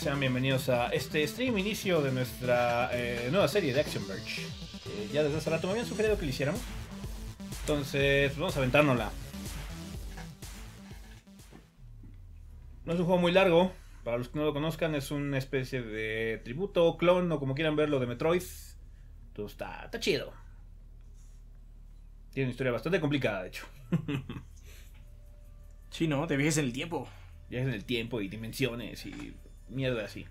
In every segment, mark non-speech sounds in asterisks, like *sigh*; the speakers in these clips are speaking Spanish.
Sean bienvenidos a este stream inicio de nuestra eh, nueva serie de Action Verge. Eh, ya desde hace rato me habían sugerido que lo hiciéramos. Entonces, pues vamos a aventárnosla. No es un juego muy largo. Para los que no lo conozcan, es una especie de tributo, clon o como quieran verlo de Metroid. Entonces está, está chido. Tiene una historia bastante complicada, de hecho. *laughs* Sí, ¿no? Te viajes en el tiempo. Ya es en el tiempo y dimensiones y mierda así.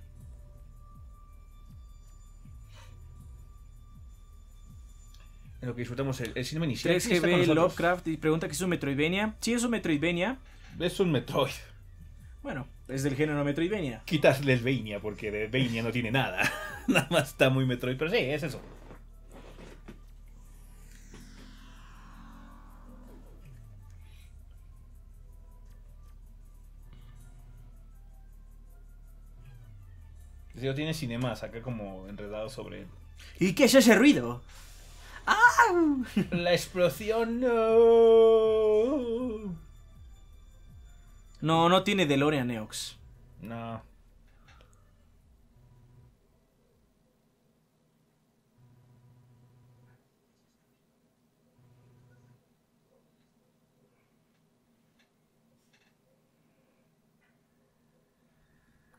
En lo que disfrutamos el, el cinema inicial. ¿Quién está con 3GB nosotros? Lovecraft y pregunta que es un Metroidvania. Sí, es un Metroidvania. Es un Metroid. Bueno, es del género Metroidvania. Quitasle el Vania porque de Vania no tiene nada. *laughs* nada más está muy Metroid. Pero sí, es eso. Digo, tiene cinemas acá como enredados sobre él. ¿Y qué es ese ruido? *laughs* La explosión no. No, no tiene DeLorean Neox. No.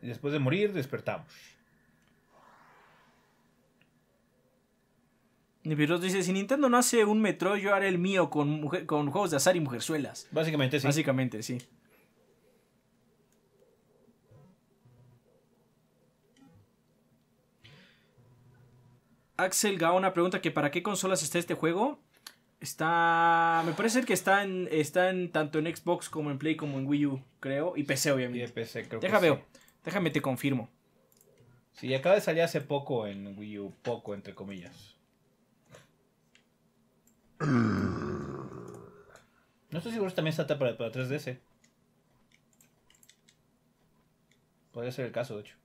Después de morir despertamos. Nibiros dice, si Nintendo no hace un Metroid, yo haré el mío con, mujer- con juegos de azar y mujerzuelas. Básicamente sí. Básicamente, sí. Axel Gaona pregunta que para qué consolas está este juego. Está. Me parece que está en. Está en tanto en Xbox como en Play como en Wii U, creo. Y PC, Y obviamente. de PC, creo Deja que veo. sí. Déjame te confirmo. Sí, acaba de salir hace poco en Wii U, poco entre comillas. No estoy seguro si también está para, para 3DS. Podría ser el caso, de hecho.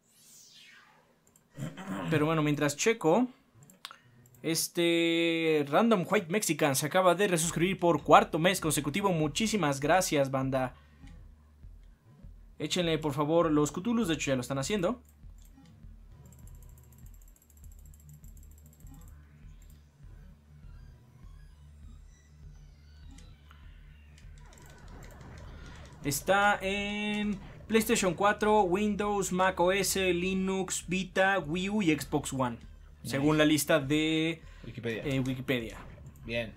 Pero bueno, mientras checo. Este Random White Mexican se acaba de resuscribir por cuarto mes consecutivo. Muchísimas gracias, banda. Échenle por favor los Cthulhus, de hecho ya lo están haciendo. Está en PlayStation 4, Windows, Mac OS, Linux, Vita, Wii U y Xbox One. Según la lista de Wikipedia. eh, Wikipedia. Bien.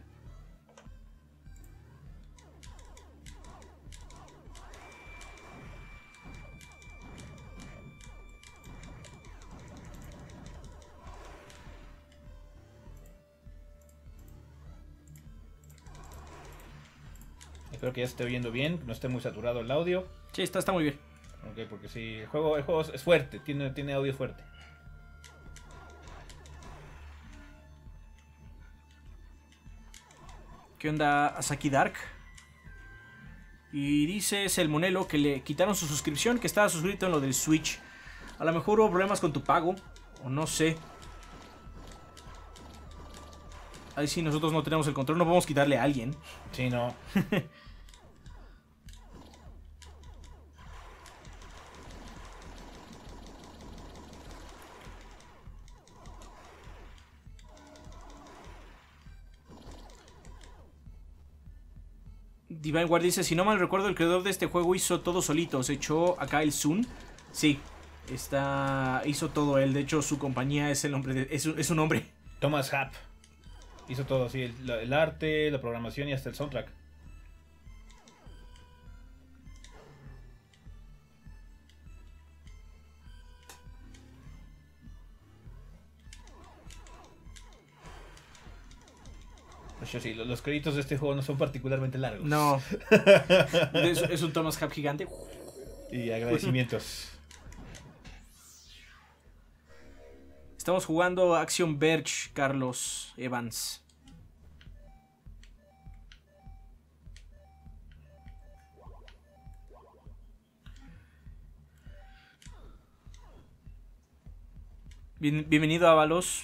Espero que ya se esté oyendo bien, no esté muy saturado el audio. Sí, está, está muy bien. Ok, porque sí, el juego, el juego es fuerte, tiene, tiene audio fuerte. ¿Qué onda Asaki Dark? Y dice Selmonelo que le quitaron su suscripción, que estaba suscrito en lo del Switch. A lo mejor hubo problemas con tu pago, o no sé. Ahí sí nosotros no tenemos el control, no podemos quitarle a alguien. Sí, no. *laughs* Divine Guard dice, si no mal recuerdo, el creador de este juego hizo todo solito. Se echó acá el Zoom. Sí, está, hizo todo él. De hecho, su compañía es el nombre de, es, es un nombre. Thomas Happ hizo todo, sí, el, el arte, la programación y hasta el soundtrack. Sí, lo- los créditos de este juego no son particularmente largos. No. *laughs* es, es un Thomas Hub gigante. Y agradecimientos. Estamos jugando Action Verge, Carlos Evans. Bien- bienvenido Ábalos.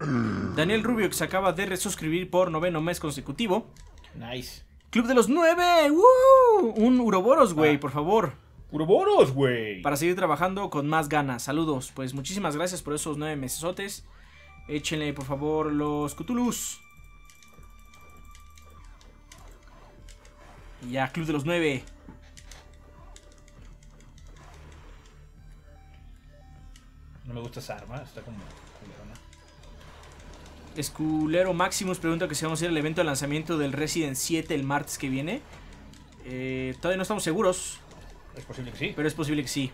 Daniel Rubio que se acaba de resuscribir por noveno mes consecutivo. Nice. Club de los nueve. ¡Woo! Un Uroboros, güey, Ah. por favor. Uroboros, güey. Para seguir trabajando con más ganas. Saludos. Pues muchísimas gracias por esos nueve mesesotes. Échenle, por favor, los Cthulhus. Y ya, Club de los nueve. No me gusta esa arma, está como. Esculero Maximus pregunta que si vamos a ir al evento de lanzamiento del Resident 7 el martes que viene. Eh, todavía no estamos seguros, Es posible que sí. pero es posible que sí.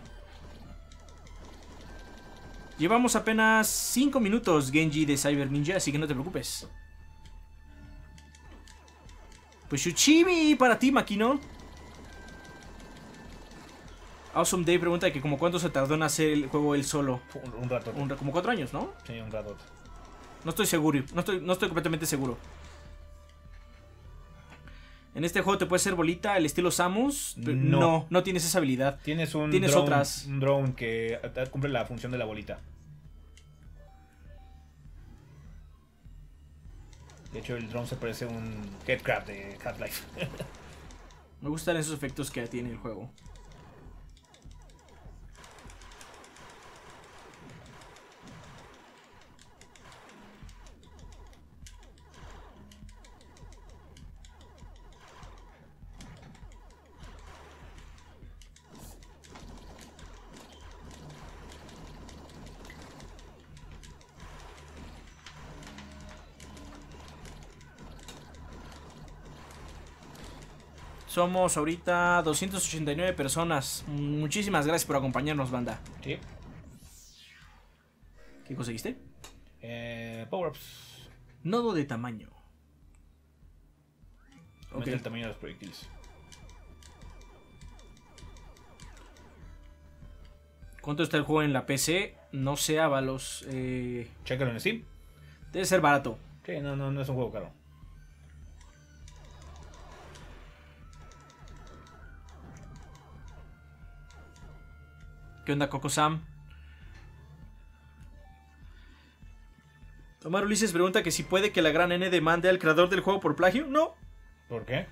Llevamos apenas 5 minutos, Genji de Cyber Ninja, así que no te preocupes. Pues Shuchimi para ti, Makino. Awesome Day pregunta que como cuánto se tardó en hacer el juego él solo. Un, un rato. Un- como 4 años, ¿no? Sí, un rato. No estoy seguro, no estoy, no estoy completamente seguro. En este juego te puede ser bolita el estilo Samus. pero No. no, no tienes esa habilidad. Tienes un Tienes drone, otras. un drone que cumple la función de la bolita. De hecho, el drone se parece a un headcrab de Half-Life. *laughs* Me gustan esos efectos que tiene el juego. Somos ahorita 289 personas. Muchísimas gracias por acompañarnos, banda. sí. ¿Qué conseguiste? Eh, Power-ups. Nodo de tamaño. Aumenta el tamaño de los proyectiles. ¿Cuánto está el juego en la PC? No sé, Avalos. Eh, Chécalo en Steam. debe ser barato. Sí, no, no, no es un juego caro. ¿Qué onda, Coco Sam? Omar Ulises pregunta que si puede que la gran N demande al creador del juego por plagio. No. ¿Por qué?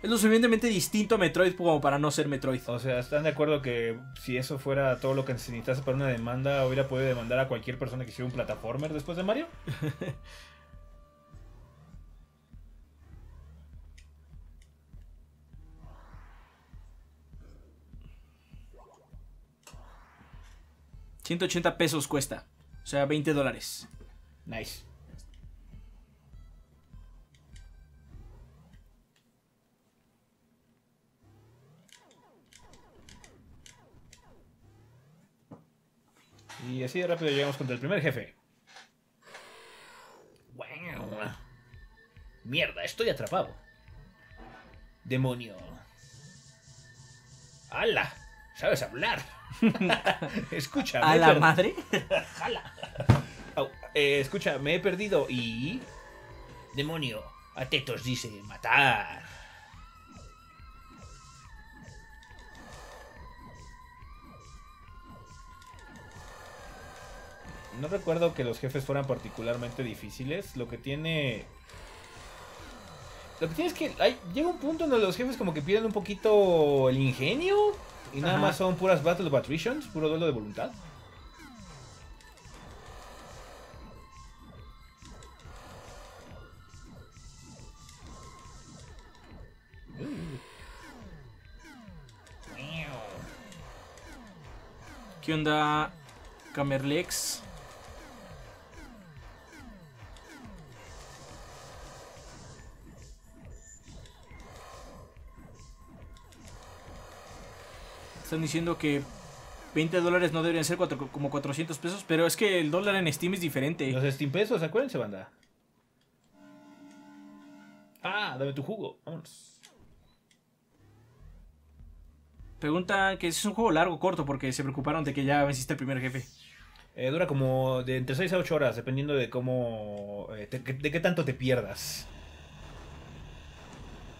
Es lo suficientemente distinto a Metroid como para no ser Metroid. O sea, ¿están de acuerdo que si eso fuera todo lo que necesitase para una demanda, hubiera podido demandar a cualquier persona que hiciera un plataformer después de Mario? *laughs* $180 pesos cuesta. O sea, 20 dólares. Nice. Y así de rápido llegamos contra el primer jefe. Wow. Mierda, estoy atrapado. Demonio. ¡Hala! ¿Sabes hablar? *laughs* Escucha. ¿A la per- madre? ¡Jala! Eh, escucha, me he perdido y... Demonio, a tetos dice matar. No recuerdo que los jefes fueran particularmente difíciles. Lo que tiene... Lo que tiene es que hay, llega un punto en donde los jefes como que pierden un poquito el ingenio. Y nada Ajá. más son puras Battle of Attritions, puro duelo de voluntad. ¿Qué onda, Camerlex? Están diciendo que 20 dólares no deberían ser cuatro- como 400 pesos, pero es que el dólar en Steam es diferente. Los Steam pesos, acuérdense, banda. Ah, dame tu jugo. Vámonos. Preguntan que es un juego largo o corto porque se preocuparon de que ya venciste el primer jefe. Eh, dura como de entre 6 a 8 horas, dependiendo de cómo. eh, te- de qué tanto te pierdas.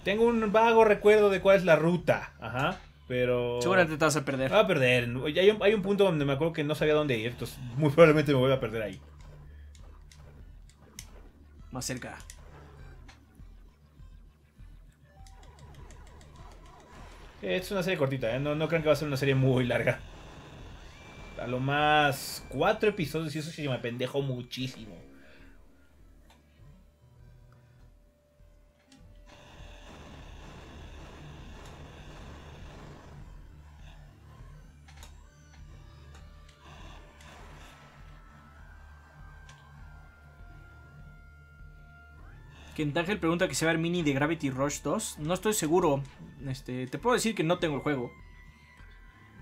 Tengo un vago recuerdo de cuál es la ruta. Ajá. Pero. Seguramente te vas a perder. Voy a perder. Hay un, hay un punto donde me acuerdo que no sabía dónde ir. Entonces, muy probablemente me voy a perder ahí. Más cerca. Es una serie cortita, ¿eh? no, no crean que va a ser una serie muy larga. A lo más cuatro episodios y eso sí me pendejo muchísimo. Kentangel pregunta que se va a ver mini de Gravity Rush 2. No estoy seguro. Este, te puedo decir que no tengo el juego.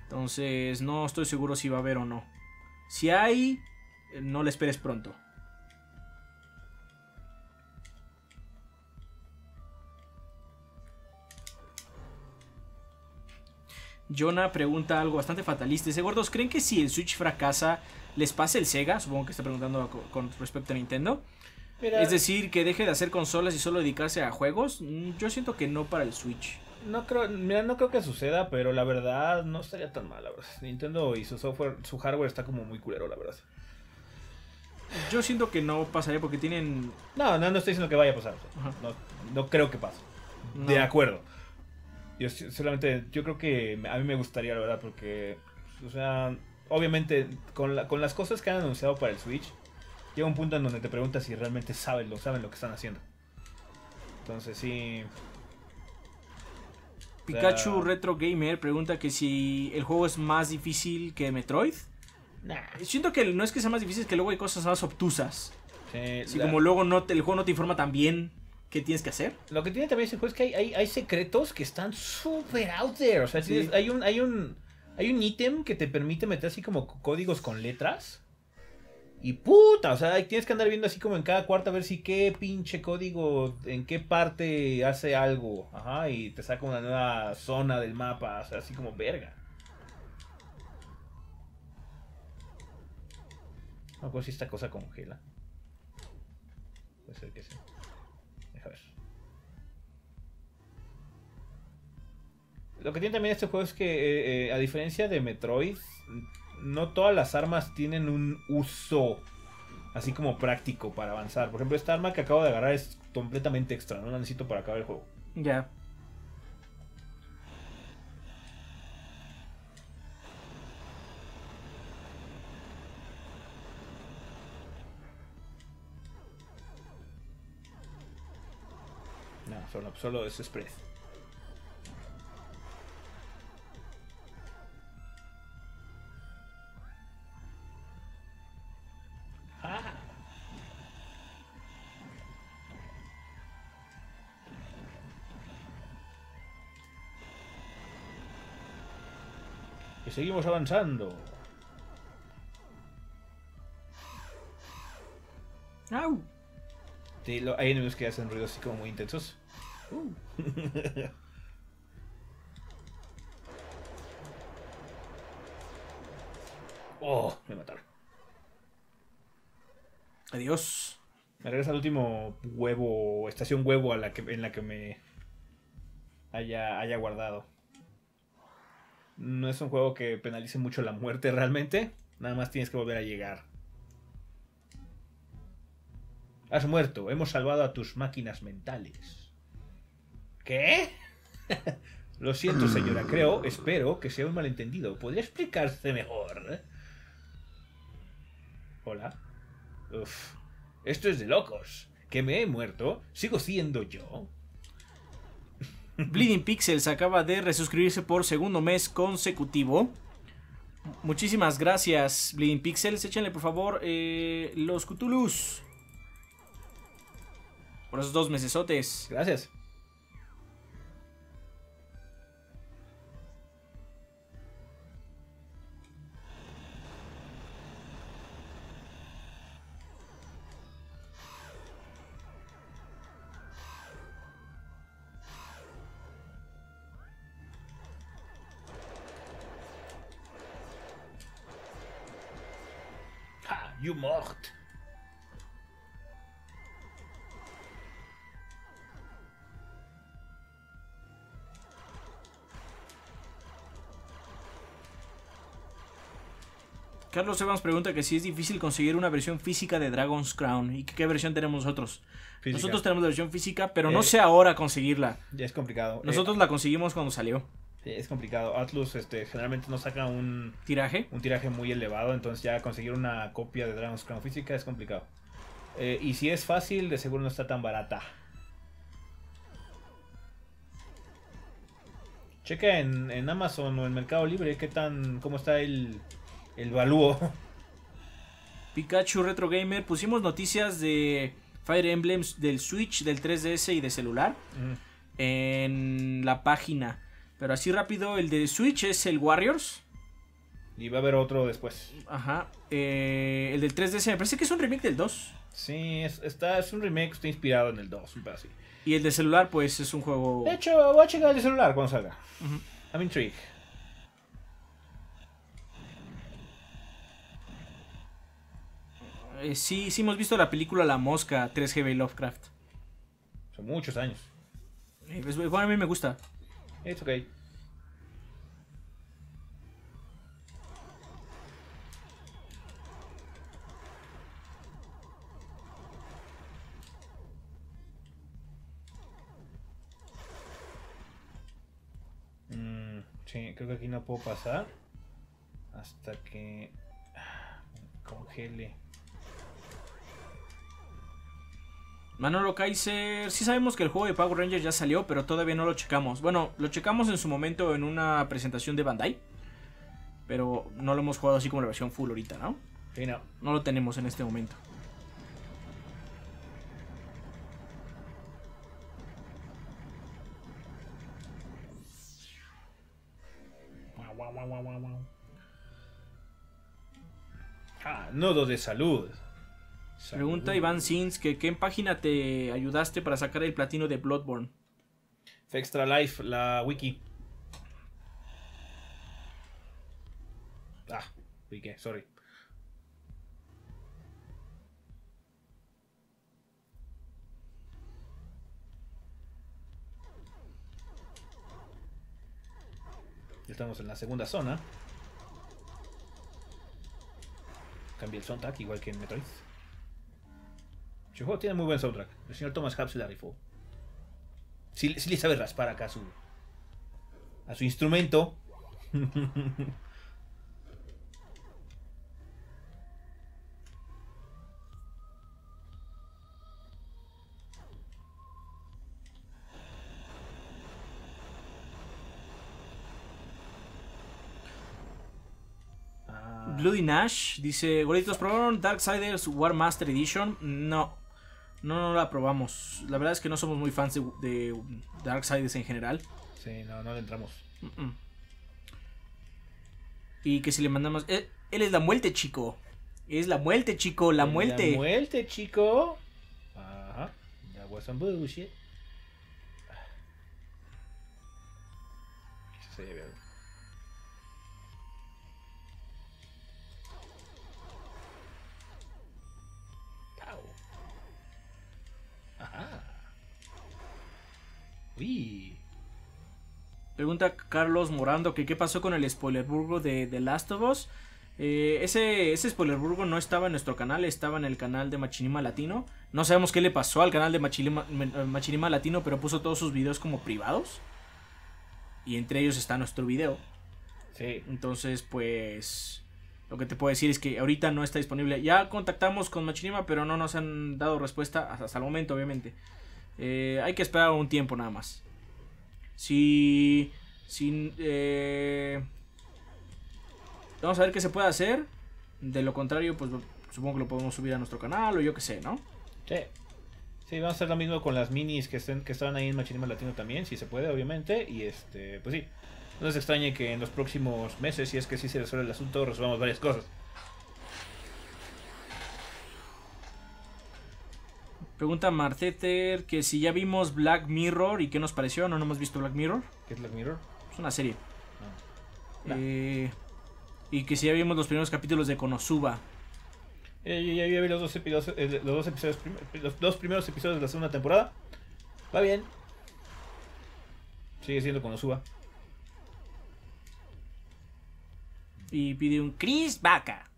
Entonces, no estoy seguro si va a haber o no. Si hay, no le esperes pronto. Jonah pregunta algo bastante fatalista. Dice, gordos, ¿creen que si el Switch fracasa, les pase el Sega? Supongo que está preguntando con respecto a Nintendo. Es decir, que deje de hacer consolas y solo dedicarse a juegos. Mm, yo siento que no para el Switch. No creo, mira, no creo que suceda, pero la verdad no estaría tan mal, la verdad. Nintendo y su software, su hardware está como muy culero, la verdad. Yo siento que no pasaría porque tienen. No, no, no estoy diciendo que vaya a pasar. No, creo que pase. De acuerdo. Yo solamente, yo creo que a mí me gustaría, la verdad, porque, o sea, obviamente con, con las cosas que han anunciado para el Switch, llega un punto en donde te preguntas si realmente saben lo, saben lo que están haciendo. Entonces sí. Pikachu Retro Gamer pregunta que si el juego es más difícil que Metroid. Nah. Siento que no es que sea más difícil, es que luego hay cosas más obtusas. Sí, como luego no el juego no te informa tan bien qué tienes que hacer. Lo que tiene también ese juego es que hay, hay, secretos que están super out there. O sea, hay un, hay un hay un ítem que te permite meter así como códigos con letras. Y puta, o sea, tienes que andar viendo así como en cada cuarta a ver si qué pinche código, en qué parte hace algo. Ajá, y te saca una nueva zona del mapa, o sea, así como verga. No pues si esta cosa congela. Puede ser que sí. Deja ver. Lo que tiene también este juego es que, eh, eh, a diferencia de Metroid, no todas las armas tienen un uso así como práctico para avanzar. Por ejemplo, esta arma que acabo de agarrar es completamente extra, no la necesito para acabar el juego. Ya. No, solo, solo es spread. Seguimos avanzando. ¡Au! hay enemigos que hacen ruidos así como muy intensos. Uh. *laughs* oh, me mataron. Adiós. Me regresa al último huevo, estación huevo a la que, en la que me haya, haya guardado. No es un juego que penalice mucho la muerte realmente. Nada más tienes que volver a llegar. Has muerto. Hemos salvado a tus máquinas mentales. ¿Qué? *laughs* Lo siento, señora. Creo, espero que sea un malentendido. ¿Podría explicarse mejor? Hola. Uf. Esto es de locos. ¿Que me he muerto? ¿Sigo siendo yo? Bleeding Pixels acaba de resuscribirse por segundo mes consecutivo. Muchísimas gracias, Bleeding Pixels. Échenle por favor eh, los Cthulhus. Por esos dos mesesotes. Gracias. Carlos Evans pregunta que si es difícil conseguir una versión física de Dragon's Crown y que qué versión tenemos nosotros. Física. Nosotros tenemos la versión física, pero no Eh, sé ahora conseguirla. Ya es complicado. Eh, Nosotros la conseguimos cuando salió. es complicado. Atlus este, generalmente no saca un, Tiraje. un tiraje muy elevado, entonces ya conseguir una copia de Dragon's Crown física es complicado. Eh, y si es fácil, de seguro no está tan barata. Checa en, en Amazon o en Mercado Libre qué tan, cómo está el, el valúo. Pikachu Retro Gamer. Pusimos noticias de Fire Emblems del Switch, del 3DS y de celular Mm, en la página. Pero así rápido, el de Switch es el Warriors. Y va a haber otro después. Ajá. Eh, el del 3DS me parece que es un remake del 2. Sí, es, está, es un remake, está inspirado en el 2, un pedazo así. Y el de celular, pues es un juego. De hecho, voy a checar el celular cuando salga. I'm intrigued. Eh, sí, sí hemos visto la película La Mosca 3GB Lovecraft. Son muchos años. Eh, pues, bueno, a mí me gusta. It's okay. Mm, sí, creo que aquí no puedo pasar hasta que ah, congele. Manolo Kaiser, sí sabemos que el juego de Power Rangers ya salió, pero todavía no lo checamos. Bueno, lo checamos en su momento en una presentación de Bandai, pero no lo hemos jugado así como la versión full ahorita, ¿no? Sí, no. No lo tenemos en este momento. Ah, nodo de salud. Pregunta. Iván Sins que ¿qué página te ayudaste para sacar el platino de Bloodborne? Extra Life, la wiki. Ah, wiki, sorry. Estamos en la segunda zona. Cambié el soundtrack igual que en Metroid. El juego tiene muy buen soundtrack. El señor Thomas Hub se la rifó. Le sabe raspar acá a su, a su instrumento. *laughs* Bloody Nash dice, gorditos, ¿probaron Darksiders War Master Edition? No, no, no la probamos. La verdad es que no somos muy fans de, de Darksiders en general. Sí, no, no le entramos. Y que si le mandamos... eh, él es la muerte, chico. Es la muerte, chico, la muerte. La muerte, chico. Ajá. That was some bullshit. Se Uy. Pregunta Carlos Morando que qué pasó con el Spoilerburgo de The Last of Us. Eh, ese, ese Spoilerburgo no estaba en nuestro canal, estaba en el canal de Machinima Latino. No sabemos qué le pasó al canal de Machinima, Machinima Latino, pero puso todos sus videos como privados. Y entre ellos está nuestro video. Sí. Entonces, pues... Lo que te puedo decir es que ahorita no está disponible. Ya contactamos con Machinima, pero no nos han dado respuesta hasta, hasta el momento, obviamente. Eh, hay que esperar un tiempo nada más. Si... si eh, vamos a ver qué se puede hacer. De lo contrario, pues supongo que lo podemos subir a nuestro canal o yo qué sé, ¿no? Sí. Sí, vamos a hacer lo mismo con las minis que estén, que estaban ahí en Machinima Latino también, si se puede, obviamente. Y este, pues sí. No se extrañe que en los próximos meses, si es que sí se resuelve el asunto, resolvamos varias cosas. Pregunta Marteter que si ya vimos Black Mirror y qué nos pareció. No, no hemos visto Black Mirror. ¿Qué es Black Mirror? Es una serie. No. Eh, y que si ya vimos los primeros capítulos de Konosuba. Eh, yo ya vi los dos episodios, eh, los dos episodios, prim- los dos primeros episodios de la segunda temporada. Va bien. Sigue siendo Konosuba. Y pide un Chris Vaca.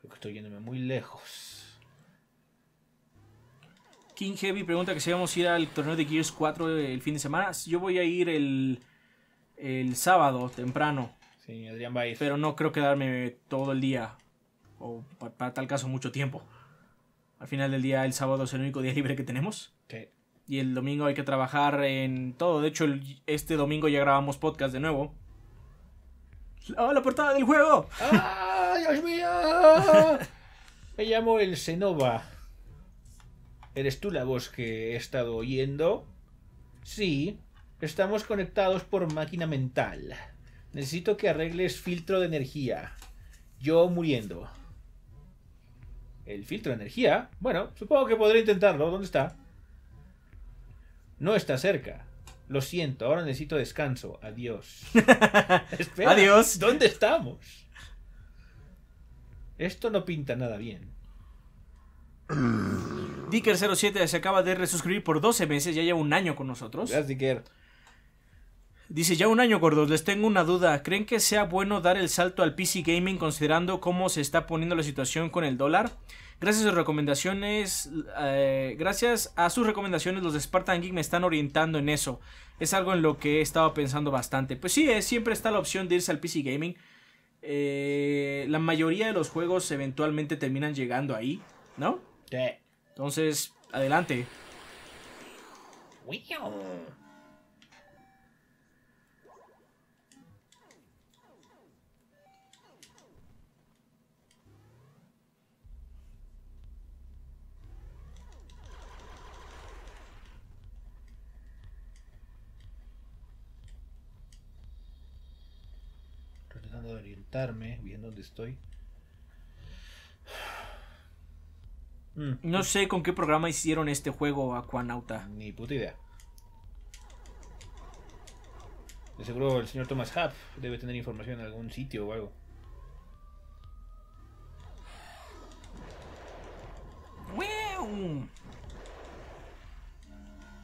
Creo que estoy yéndome muy lejos. King Heavy pregunta que si vamos a ir al torneo de Gears 4 el fin de semana. Yo voy a ir el, el sábado temprano. Sí, Adrián va a ir. Pero no creo quedarme todo el día. O pa- para, tal caso mucho tiempo. Al final del día el sábado es el único día libre que tenemos. Sí. Y el domingo hay que trabajar en todo. De hecho, el- este domingo ya grabamos podcast de nuevo. ¡Ah, la portada del juego! ¡Ah, Dios mío! *laughs* Me llamo el Senova. ¿Eres tú la voz que he estado oyendo? Sí, estamos conectados por máquina mental. Necesito que arregles filtro de energía. Yo muriendo. ¿El filtro de energía? Bueno, supongo que podré intentarlo. ¿Dónde está? No está cerca. Lo siento, ahora necesito descanso. Adiós. *laughs* Espera, Adiós. ¿Dónde estamos? Esto no pinta nada bien. *clears throat* Dicker07 se acaba de resuscribir por 12 meses. Ya lleva un año con nosotros. Gracias, Dicker. Dice, ya un año, gordos, les tengo una duda. ¿Creen que sea bueno dar el salto al PC Gaming considerando cómo se está poniendo la situación con el dólar? Gracias a sus recomendaciones, eh, gracias a sus recomendaciones, los de Spartan Geek me están orientando en eso. Es algo en lo que he estado pensando bastante. Pues sí, eh, siempre está la opción de irse al PC Gaming. Eh, la mayoría de los juegos eventualmente terminan llegando ahí, ¿no? Sí. Entonces, adelante. Estoy tratando de orientarme, viendo dónde estoy. Mm, No sé con qué programa hicieron este juego, Aquanauta. Ni puta idea. De seguro el señor Thomas Huff debe tener información en algún sitio o algo.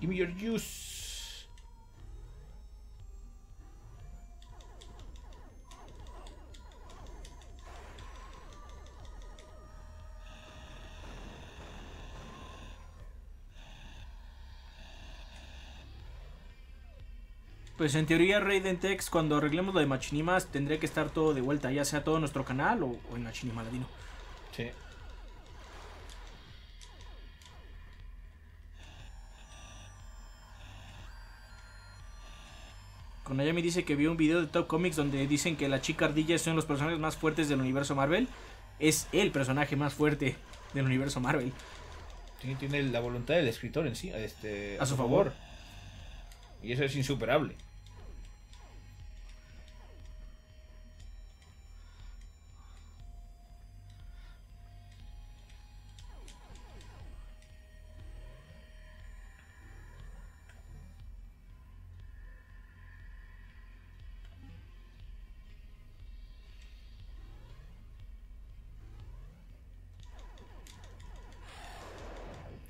Give me your juice. Pues en teoría Raiden Tex cuando arreglemos lo de Machinimas tendría que estar todo de vuelta, ya sea todo en nuestro canal o, o en Machinima Ladino. Sí. Konayami dice que vio un video de Top Comics donde dicen que la chica ardilla son los personajes más fuertes del universo Marvel. Es el personaje más fuerte del universo Marvel. Sí, tiene la voluntad del escritor en sí, este, A su favor. Y eso es insuperable.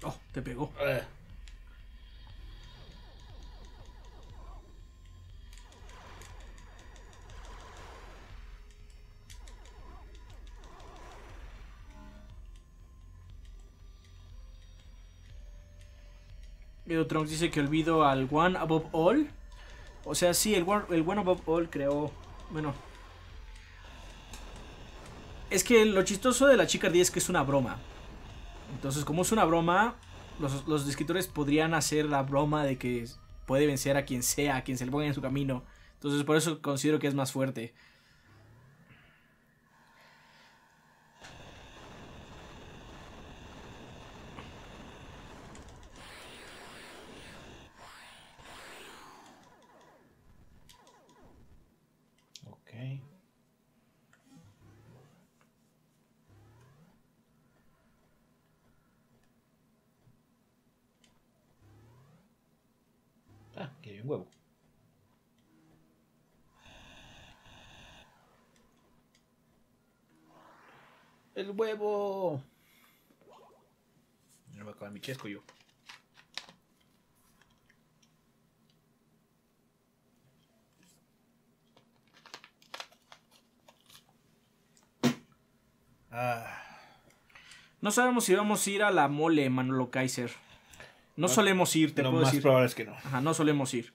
Oh, te pegó. Edo Trunks dice que olvido al One Above All. O sea, sí, el One, el One Above All creó. Bueno. Es que lo chistoso de la chica ardilla es que es una broma. Entonces, como es una broma, los, los escritores podrían hacer la broma de que puede vencer a quien sea, a quien se le ponga en su camino. Entonces, por eso considero que es más fuerte. Ok. Ah, que hay un huevo. El huevo. No me voy a acabar mi chesco yo. Ah, No sabemos si vamos a ir a la mole, Manolo Kaiser. No, solemos ir, te lo puedo más decir. probable es que no. Ajá, no solemos ir.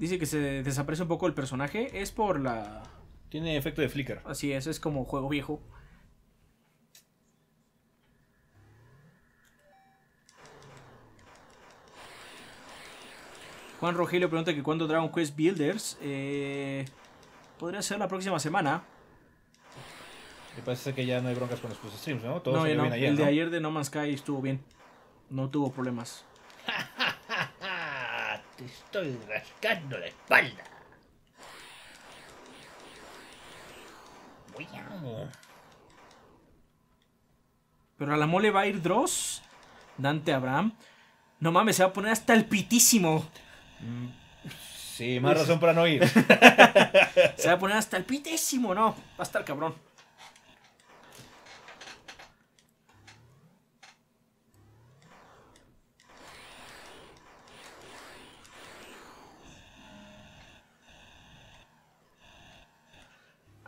Dice que se desaparece un poco el personaje. Es por la. Tiene efecto de flicker. Así es, es como juego viejo. Juan Rogelio pregunta que cuándo Dragon Quest Builders. Eh, podría ser la próxima semana. Y parece que ya no hay broncas con los streams, ¿no? Todo no, salió ya no, bien ayer, el de ayer de No Man's Sky estuvo bien. No tuvo problemas. Te estoy rascando la espalda. Pero a la mole va a ir Dross. Dante Abraham. No mames, se va a poner hasta el pitísimo. Sí, más razón para no ir. *laughs* Se va a poner hasta el pitísimo, no. Va a estar cabrón.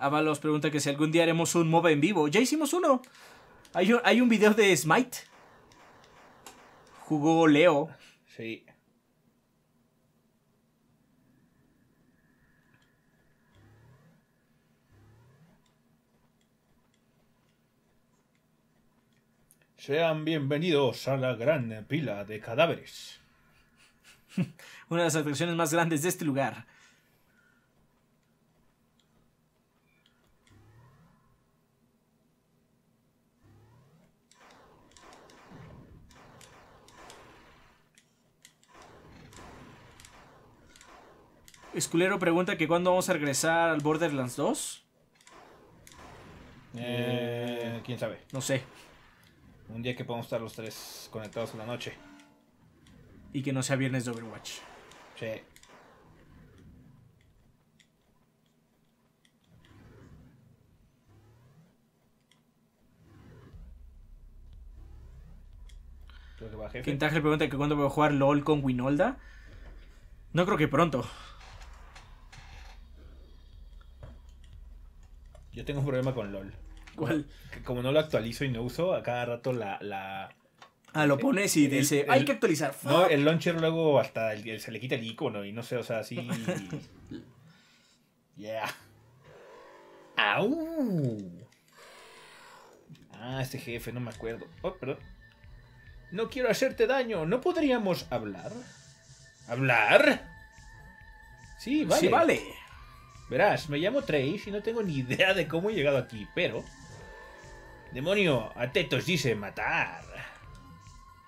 Avalos pregunta que si algún día haremos un MOBA en vivo. Ya hicimos uno. Hay un, hay un video de Smite. Jugó Leo. Sí. Sean bienvenidos a la gran pila de cadáveres. *laughs* Una de las atracciones más grandes de este lugar. Esculero pregunta que cuándo vamos a regresar al Borderlands 2. Eh, ¿Quién sabe? No sé. Un día que podamos estar los tres conectados en la noche. Y que no sea viernes de Overwatch. Sí. Quintaje pregunta que cuándo voy a jugar LOL con Winolda. No creo que pronto. Yo tengo un problema con LOL. ¿Cuál? Que como no lo actualizo y no uso, a cada rato la... la... Ah, lo pones y El- dice, el- hay que actualizar. No, el launcher luego hasta el- el- se le quita el icono y no sé, o sea, así... *laughs* yeah. ¡Au! Ah, este jefe, no me acuerdo. Oh, perdón. No quiero hacerte daño. ¿No podríamos hablar? ¿Hablar? Sí, vale. Sí, vale. Verás, me llamo Trace y no tengo ni idea de cómo he llegado aquí, pero... Demonio, a tetos dice matar.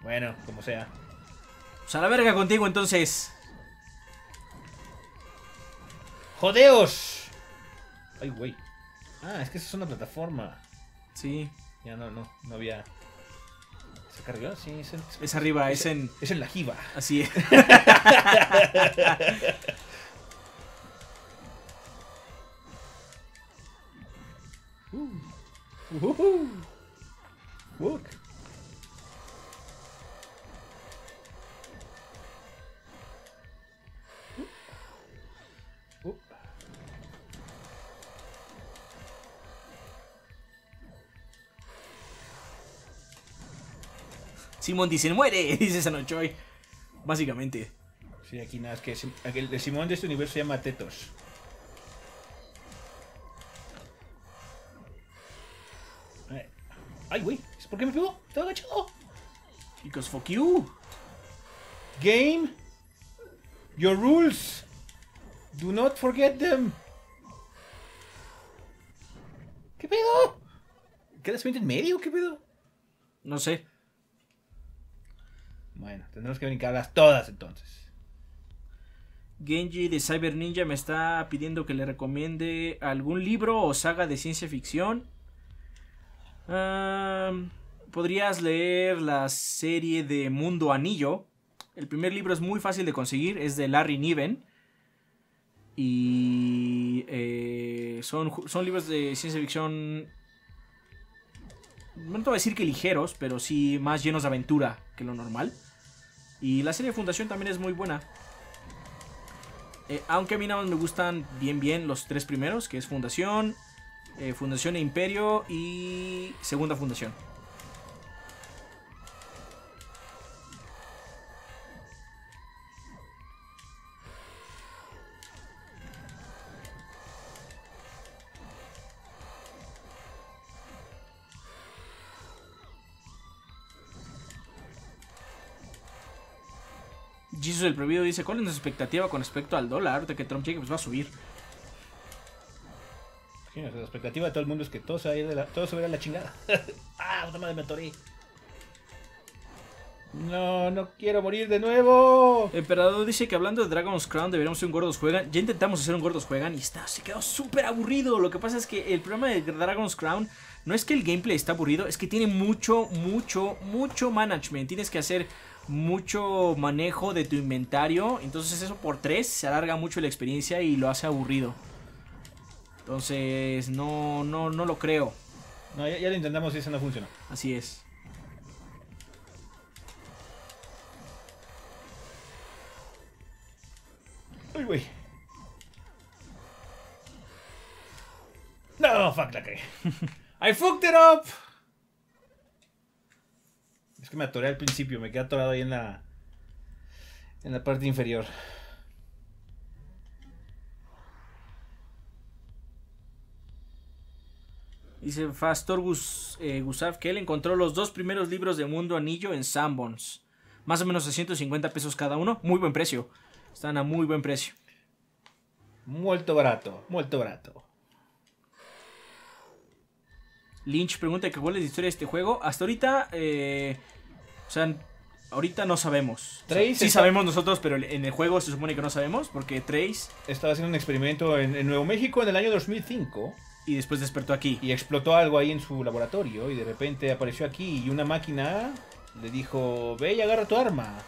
Bueno, como sea. Pues a la verga contigo entonces. ¡Jodeos! Ay, güey. Ah, es que esa es una plataforma. Sí, Ya no, no, no había... ¿Se cargó? Sí, es en, es arriba, es en... es en la jiba. Así es. *laughs* Uh. Simón dice, muere, *laughs* dice Sanochoy. Básicamente. Sí, aquí nada, es que el Simón de este universo se llama Tetos. Ay, güey, ¿por qué me pegó? Estaba agachado. Because fuck you. Game, your rules. Do not forget them. ¿Qué pedo? ¿Quedas 20 en medio? ¿Qué pedo? No sé. Bueno, tendremos que brincarlas todas entonces. Genji de Cyber Ninja me está pidiendo que le recomiende algún libro o saga de ciencia ficción. Podrías leer la serie de Mundo Anillo. El primer libro es muy fácil de conseguir, es de Larry Niven. Y eh, son, son libros de ciencia ficción. No te voy a decir que ligeros, pero sí más llenos de aventura que lo normal. Y la serie de Fundación también es muy buena. Eh, aunque a mí nada más me gustan bien bien los tres primeros, que es Fundación, eh, Fundación e Imperio y Segunda Fundación. Jesus el Prohibido dice, ¿cuál es nuestra expectativa con respecto al dólar? Ahorita que Trump llegue, pues va a subir. La expectativa de todo el mundo es que todo se va a la, todo se va a ir a la chingada. *laughs* ah, puta madre, me atoré. No, no quiero morir de nuevo. Emperador dice que hablando de Dragon's Crown deberíamos hacer un Gordos Juegan. Ya intentamos hacer un Gordos Juegan y está, se quedó súper aburrido. Lo que pasa es que el problema de Dragon's Crown no es que el gameplay está aburrido, es que tiene mucho, mucho, mucho management. Tienes que hacer mucho manejo de tu inventario. Entonces eso por tres se alarga mucho la experiencia y lo hace aburrido. Entonces no, no, no lo creo. No, ya, ya lo intentamos y eso no funcionó. Así es. Uy, güey. No, fuck la *laughs* cagué. I fucked it up. Es que me atoré al principio, me quedé atorado ahí en la en la parte inferior. Dice Fastor Gus, eh, Gusav que él encontró los dos primeros libros de Mundo Anillo en Sanborns. Más o menos 650 pesos cada uno. Muy buen precio. Están a muy buen precio. Muerto barato, muerto barato. Lynch pregunta que cuál es la historia de este juego. Hasta ahorita, eh, o sea, ahorita no sabemos. O sea, Trace sí está- sabemos nosotros, pero en el juego se supone que no sabemos porque Trace Estaba haciendo un experimento en, en Nuevo México en el año 2005 y después despertó aquí. y explotó algo ahí en su laboratorio y de repente apareció aquí y una máquina le dijo, ve y agarra tu arma.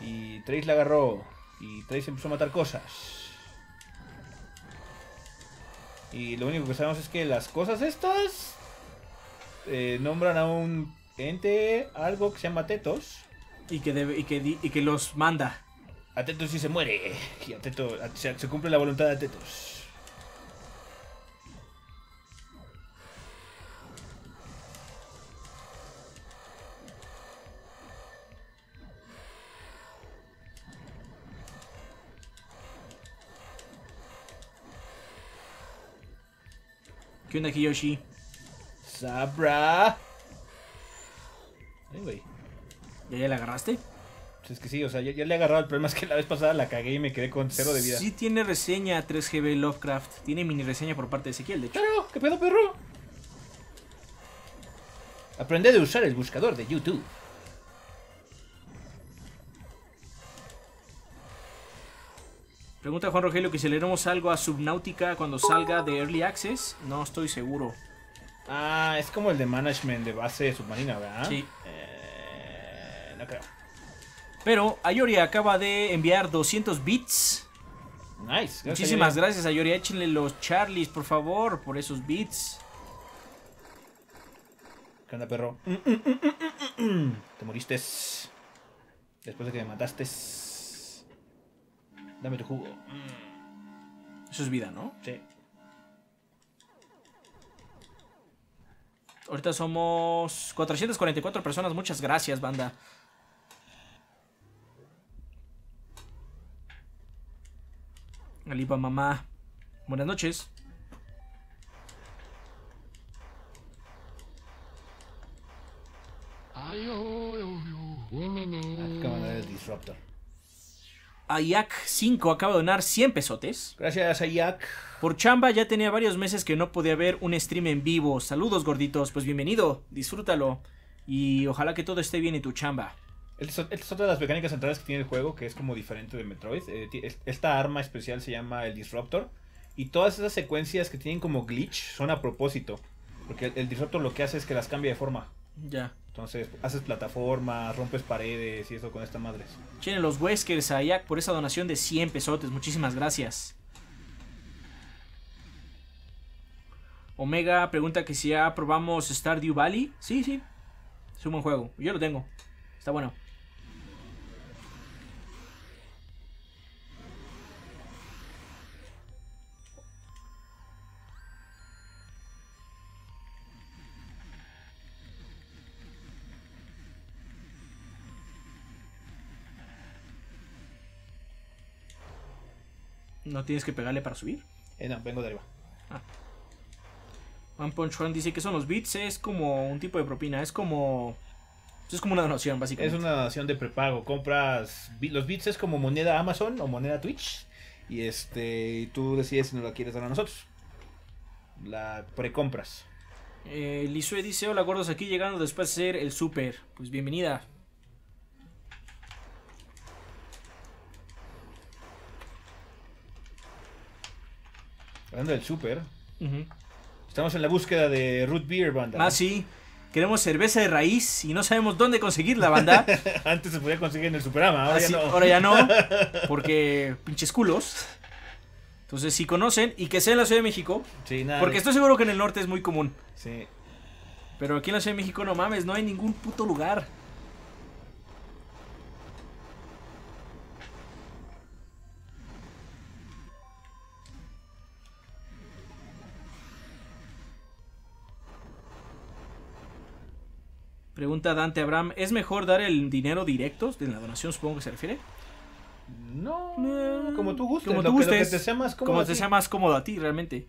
Y Trace la agarró y Trace empezó a matar cosas. Y lo único que sabemos es que las cosas estas eh, nombran a un ente, algo que se llama Tetos. Y que, debe, y, que, di- y que los manda. A Tetos sí se muere. Y a Tetos, a- se, se cumple la voluntad de Tetos. ¿Qué onda, Kiyoshi? Sabra. Ay, güey. ¿Ya, ya la agarraste? Pues es que sí, o sea, ya, ya le he agarrado. El problema es que la vez pasada la cagué y me quedé con cero de vida. Sí tiene reseña 3GB Lovecraft. Tiene mini reseña por parte de Ezequiel, de hecho. Claro, ¿qué pedo, perro? Aprende de usar el buscador de YouTube. Pregunta Juan Rogelio que si le haremos algo a Subnautica cuando salga de Early Access. No estoy seguro. Ah, es como el de management de base submarina, ¿verdad? Sí. Eh, no creo. Pero Ayori acaba de enviar 200 bits. Nice. gracias, Muchísimas Ayori. gracias, Ayori. Échenle los Charlies, por favor, por esos bits. ¿Qué onda, perro? Mm, mm, mm. Te moriste. Después de que me mataste. Dame tu jugo. Mm, Eso es vida, ¿no? Sí. Ahorita somos 444 personas. Muchas gracias, banda. Alipa mamá. Buenas noches. Acabo de Disruptor. Ayak 5 acaba de donar 100 pesotes. Gracias, Ayak. Por chamba ya tenía varios meses que no podía ver un stream en vivo. Saludos gorditos, pues bienvenido, disfrútalo. Y ojalá que todo esté bien en tu chamba. Esta es- otra de las mecánicas centrales que tiene el juego, que es como diferente de Metroid. Eh, esta arma especial se llama el Disruptor. Y todas esas secuencias que tienen como glitch son a propósito. Porque el, el Disruptor lo que hace es que las cambia de forma. Ya. Entonces, haces plataformas, rompes paredes y eso con esta madre. Tienen los Weskers a Ayak por esa donación de 100 pesotes. Muchísimas gracias. Omega pregunta que si ya probamos Stardew Valley. Sí, sí. Es un buen juego. Yo lo tengo. Está bueno. ¿No tienes que pegarle para subir? Eh, no, vengo de arriba. One Punch Man dice que son los bits, es como un tipo de propina, es como... Es como una donación, Es básicamente. una donación de prepago. Compras los bits es como moneda Amazon o moneda Twitch. Y este tú decides si no la quieres dar a nosotros. La precompras. Eh, Lisue dice, hola gordos, aquí llegando después de ser el super. Pues bienvenida. Hablando del super, Ujú. estamos en la búsqueda de root beer banda. Ah, sí. Queremos cerveza de raíz y no sabemos dónde conseguir la banda. *laughs* Antes se podía conseguir en el Superama, ahora Ah, ya sí, no. ahora ya no, *laughs* porque pinches culos. Entonces, si conocen y que sea en la Ciudad de México, Sí, nada. porque de- estoy seguro que en el norte es muy común. Sí. Pero aquí en la Ciudad de México no mames, no hay ningún puto lugar. Pregunta Dante Abraham, ¿es mejor dar el dinero directo? De la donación supongo que se refiere. No, Eh, como tú gustes. como lo que- lo que gustes. te sea más cómodo Como te sea más cómodo a ti, realmente.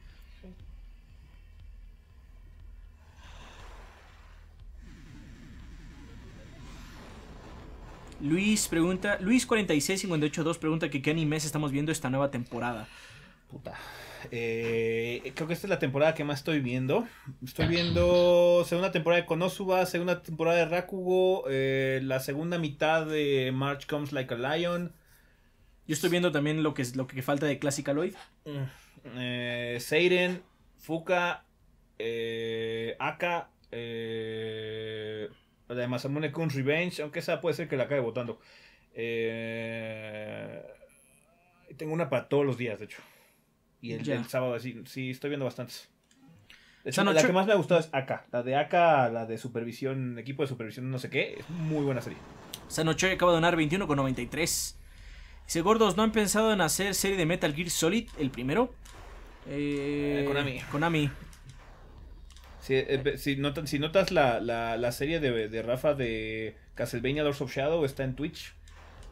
Luis pregunta, Luis 46582 pregunta que qué animes estamos viendo esta nueva temporada. Puta. Eh, creo que esta es la temporada que más estoy viendo. Estoy viendo segunda temporada de Konosuba, segunda temporada de Rakugo, eh, la segunda mitad de March Comes Like a Lion, Yo estoy viendo también lo que es lo que falta de Classic Aloyd. eh, Seiren, Fuka, eh, Aka, la de Masamune Kun's Revenge, aunque esa puede ser que la acabe votando. Tengo una para todos los días, de hecho. Y el, el sábado, sí, sí, estoy viendo bastantes. De hecho, Esa la que más me ha gustado es Aka. La de Aka, la de supervisión, equipo de supervisión, no sé qué. Es muy buena serie. Esta noche acaba de donar 21,93. Dice, gordos, ¿no han pensado en hacer serie de Metal Gear Solid, el primero? Eh, Eh, Konami. Konami. Si, eh, si notas, si notas la, la, la serie de, de Rafa de Castlevania Lords of Shadow, está en Twitch.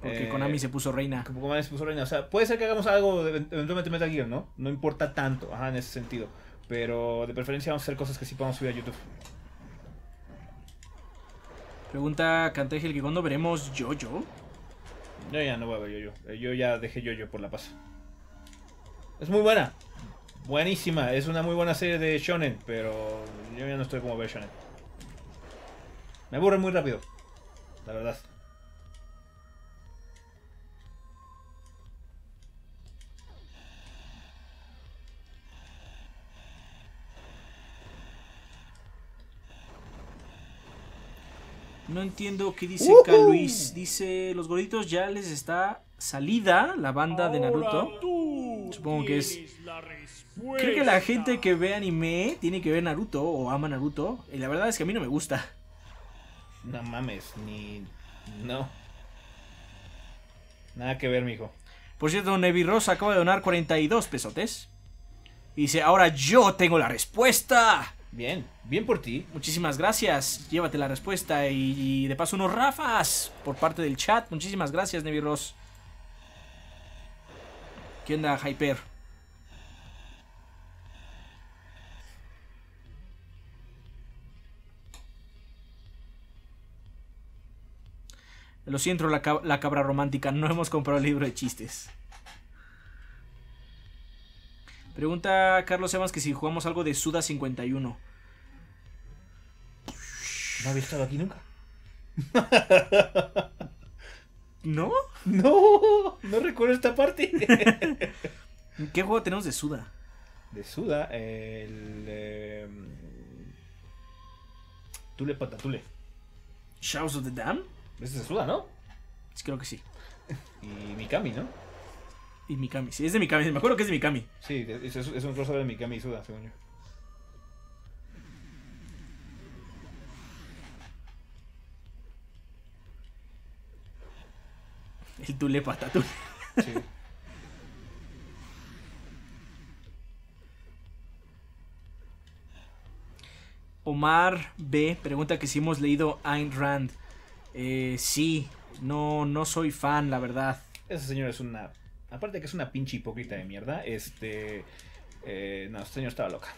Porque Eh, Konami se puso reina. Konami se puso reina. O sea, puede ser que hagamos algo de, eventualmente Metal Gear, ¿no? No importa tanto, ajá, en ese sentido. Pero de preferencia vamos a hacer cosas que sí podamos subir a YouTube. Pregunta Cantégel que cuando veremos Jojo. Yo ya no voy a ver yo-yo. Eh, Yo ya dejé yo-yo por la paz. Es muy buena. Buenísima. Es una muy buena serie de shonen, pero yo ya no estoy como ver shonen. Me aburre muy rápido. La verdad. No entiendo qué dice acá Luis. Dice, los gorditos ya les está salida la banda de Naruto. Supongo que es... Creo que la gente que ve anime tiene que ver Naruto o ama Naruto. Y la verdad es que a mí no me gusta. No mames, ni. No. Nada que ver, mijo. Por cierto, Nevi Rosa acaba de donar 42 pesotes. Y dice, ahora yo tengo la respuesta. Bien, bien por ti. Muchísimas gracias. Llévate la respuesta y, de paso unos rafas por parte del chat. Muchísimas gracias, Nevi Ross. ¿Qué onda, Hyper? Lo siento, la, cab- la cabra romántica. No hemos comprado el libro de chistes. Pregunta Carlos Evans que si jugamos algo de Suda 51. ¿No había estado aquí nunca? *laughs* ¿No? No, no recuerdo esta parte. *laughs* ¿Qué juego tenemos de Suda? De Suda, el. Eh, tule Patatule. Shadows of the Dam? Ese es de Suda, ¿no? Creo que sí. Y Mikami, ¿no? Y Mikami. Sí, es de Mikami. Me acuerdo que es de Mikami. Sí, es, es- un crossover de Mikami y Suda, según yo. El Tule Patatule. Sí. Omar B. pregunta que si hemos leído Ayn Rand. Eh, sí, no, no soy fan, la verdad. Ese señor es una aparte que es una pinche hipócrita de mierda, este... eh, no, este señor estaba loca.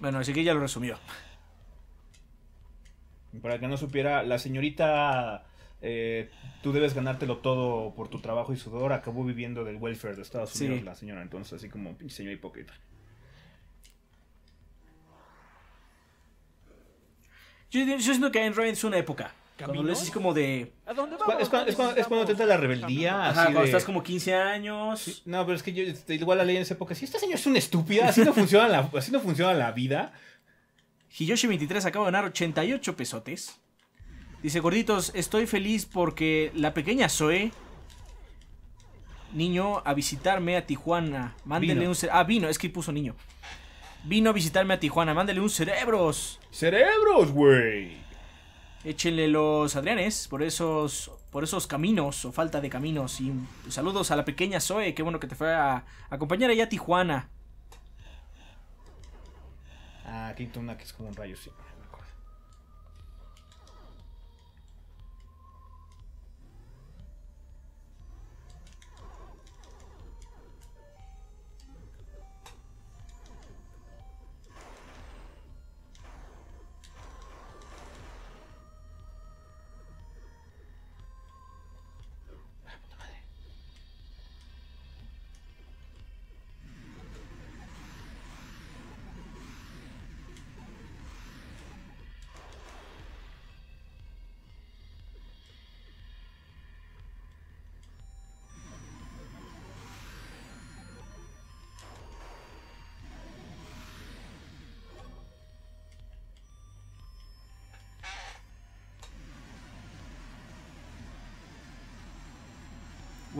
Bueno, así que ya lo resumió. Para que no supiera, la señorita, eh, tú debes ganártelo todo por tu trabajo y sudor, acabó viviendo del welfare de Estados Sí. Unidos, la señora, entonces así como pinche señor hipócrita. Yo, yo siento que Ayn Rand es una época. Cuando es así como de. ¿A dónde Es cua- es cuando, es cuando- es cuando te entra la rebeldía, Ajá, así cuando de- estás como 15 años. No, pero es que yo este, igual la ley en esa época, si esta señora es una estúpida, así no funciona la, así no funciona la vida. Hiyoshi23 acaba de ganar 88 pesotes. Dice, gorditos, estoy feliz porque la pequeña Zoe, niño, a visitarme a Tijuana. Mándele Vino. un... cere- Ah, vino, es que puso niño. Vino a visitarme a Tijuana, mándele un cerebros. Cerebros, güey. Échenle los Adrianes por esos, por esos caminos o falta de caminos. Y saludos a la pequeña Zoe, qué bueno que te fue a acompañar allá a Tijuana. Ah, aquí que es como un rayo, sí.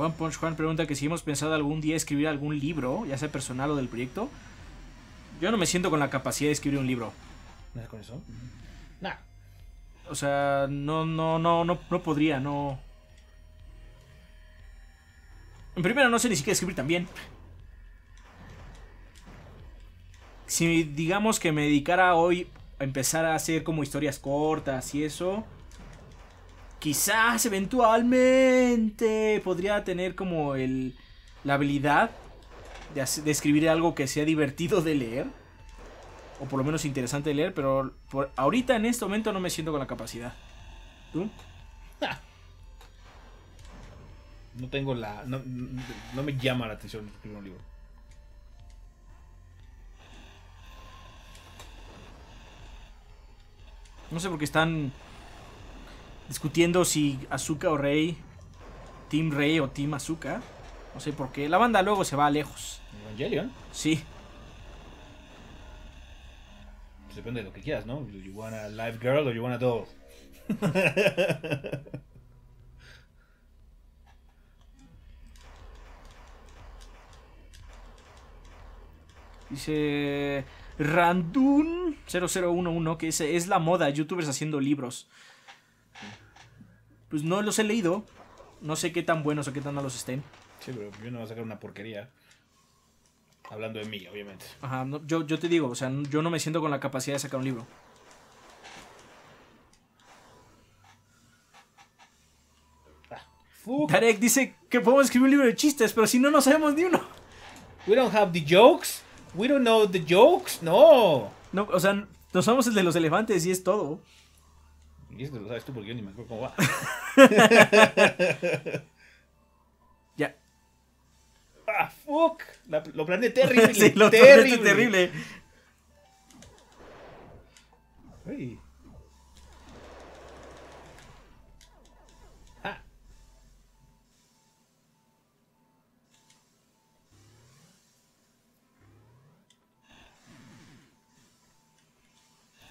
One Punch Juan pregunta que si hemos pensado algún día escribir algún libro, ya sea personal o del proyecto. Yo no me siento con la capacidad de escribir un libro. ¿No es con eso? Nah. O sea, no, no, no, no, no podría, no. En primera no sé ni siquiera escribir tan bien. Si digamos que me dedicara hoy a empezar a hacer como historias cortas y eso. Quizás eventualmente podría tener como el la habilidad de, hacer- de escribir algo que sea divertido de leer o por lo menos interesante de leer, pero por ahorita en este momento no me siento con la capacidad. ¿Tú? *laughs* No tengo la. No, no- no me llama la atención escribir un libro. No sé por qué están discutiendo si Azuka o Rey, Team Rey o Team Azuka. No sé por qué. La banda luego se va lejos. Evangelion, Sí. pues depende de lo que quieras, ¿no? You want a live girl or you want a doll. *laughs* Dice Randun 0011 que es, es la moda, youtubers haciendo libros. Pues no los he leído. No sé qué tan buenos o qué tan malos estén. Sí, pero yo no voy a sacar una porquería. Hablando de mí, obviamente. Ajá, no, yo, yo te digo, o sea, yo no me siento con la capacidad de sacar un libro. Fuck. Tarek dice que podemos escribir un libro de chistes, pero si no, no sabemos ni uno. We don't have the jokes. We don't know the jokes. No. No, o sea, nos somos el de los elefantes y es todo. Y esto lo sabes tú porque yo ni me acuerdo cómo va. *laughs* Ya. ah, fuck. La- lo planeé terrible. *laughs* sí, lo terrible. terrible. terrible.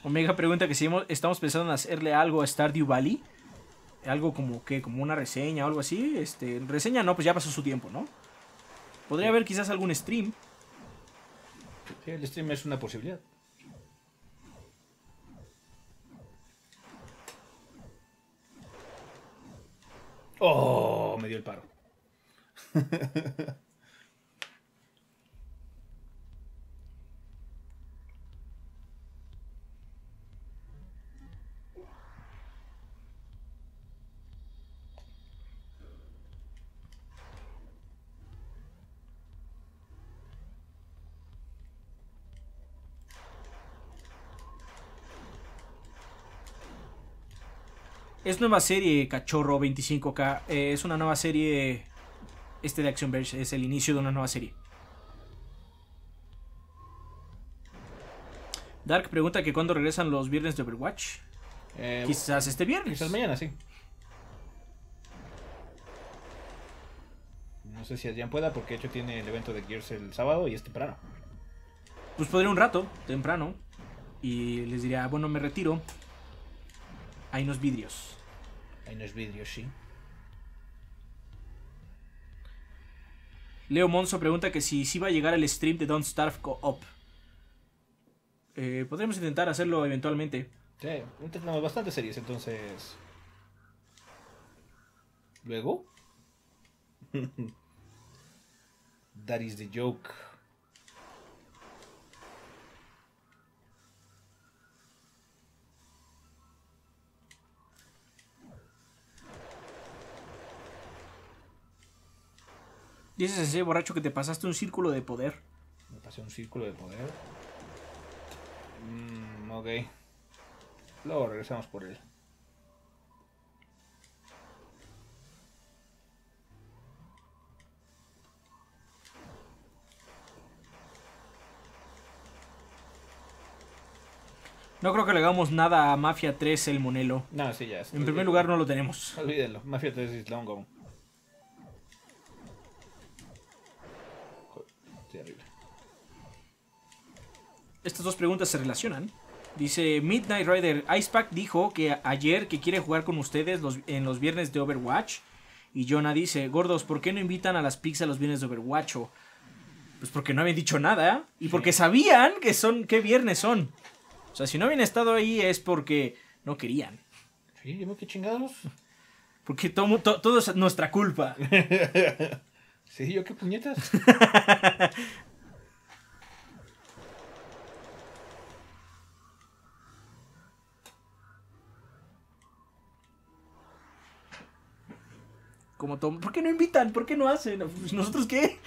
Omega pregunta que si hemos- estamos pensando en hacerle algo a Stardew Valley. Algo como que, como una reseña o algo así. Este, reseña no, pues ya pasó su tiempo, ¿no? Podría haber quizás algún stream. Sí, el stream es una posibilidad. Oh, me dio el paro. *laughs* Es nueva serie, cachorro 25K. Eh, es una nueva serie. Este de Action Verge es el inicio de una nueva serie. Dark pregunta que cuándo regresan los viernes de Overwatch. Eh, Quizás este viernes. Quizás mañana, sí. No sé si Adrián pueda porque de hecho tiene el evento de Gears el sábado y es temprano. Pues podría un rato, temprano. Y les diría, bueno, me retiro. Hay unos vidrios. Hay unos vídeos, sí. Leo Monzo pregunta que si, si va a llegar el stream de Don't Starve Co-op. Eh, podríamos intentar hacerlo eventualmente. Sí, tenemos bastantes series, entonces. Luego. *laughs* That is the joke. Dices ese borracho que te pasaste un círculo de poder. Me pasé un círculo de poder. Mm, ok. Luego regresamos por él. No creo que le hagamos nada a Mafia 3 el Monelo. No, sí, ya. En primer lugar no lo tenemos. Olvídenlo. Mafia 3 is long gone. Estas dos preguntas se relacionan. Dice Midnight Rider Icepack dijo que ayer que quiere jugar con ustedes los- en los viernes de Overwatch. Y Jonah dice, gordos, ¿por qué no invitan a las pics a los viernes de Overwatch? O, Pues porque no habían dicho nada. Y porque sabían que son, qué viernes son. O sea, si no habían estado ahí es porque no querían. Sí, dime qué chingados. Porque todo, to- todo es nuestra culpa. *laughs* Sí, yo qué puñetas. *laughs* Como ¿Por qué no invitan? ¿Por qué no hacen? Pues, ¿Nosotros qué?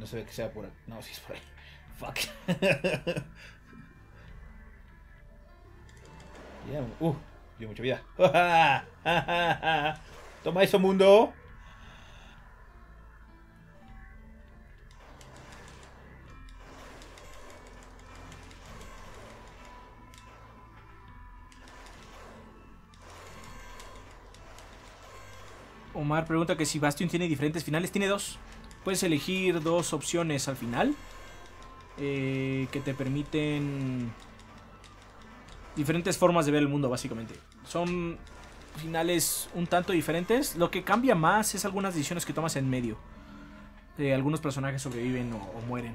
No se ve que sea por ahí. No, sí es por ahí. *laughs* Fuck. Ya, uh, dio mucha vida. *laughs* Toma eso, mundo. Omar pregunta que si Bastion tiene diferentes finales. Tiene dos. Puedes elegir dos opciones al final. eh, que te permiten diferentes formas de ver el mundo, básicamente. Son finales un tanto diferentes. Lo que cambia más es algunas decisiones que tomas en medio. Eh, algunos personajes sobreviven o, o mueren.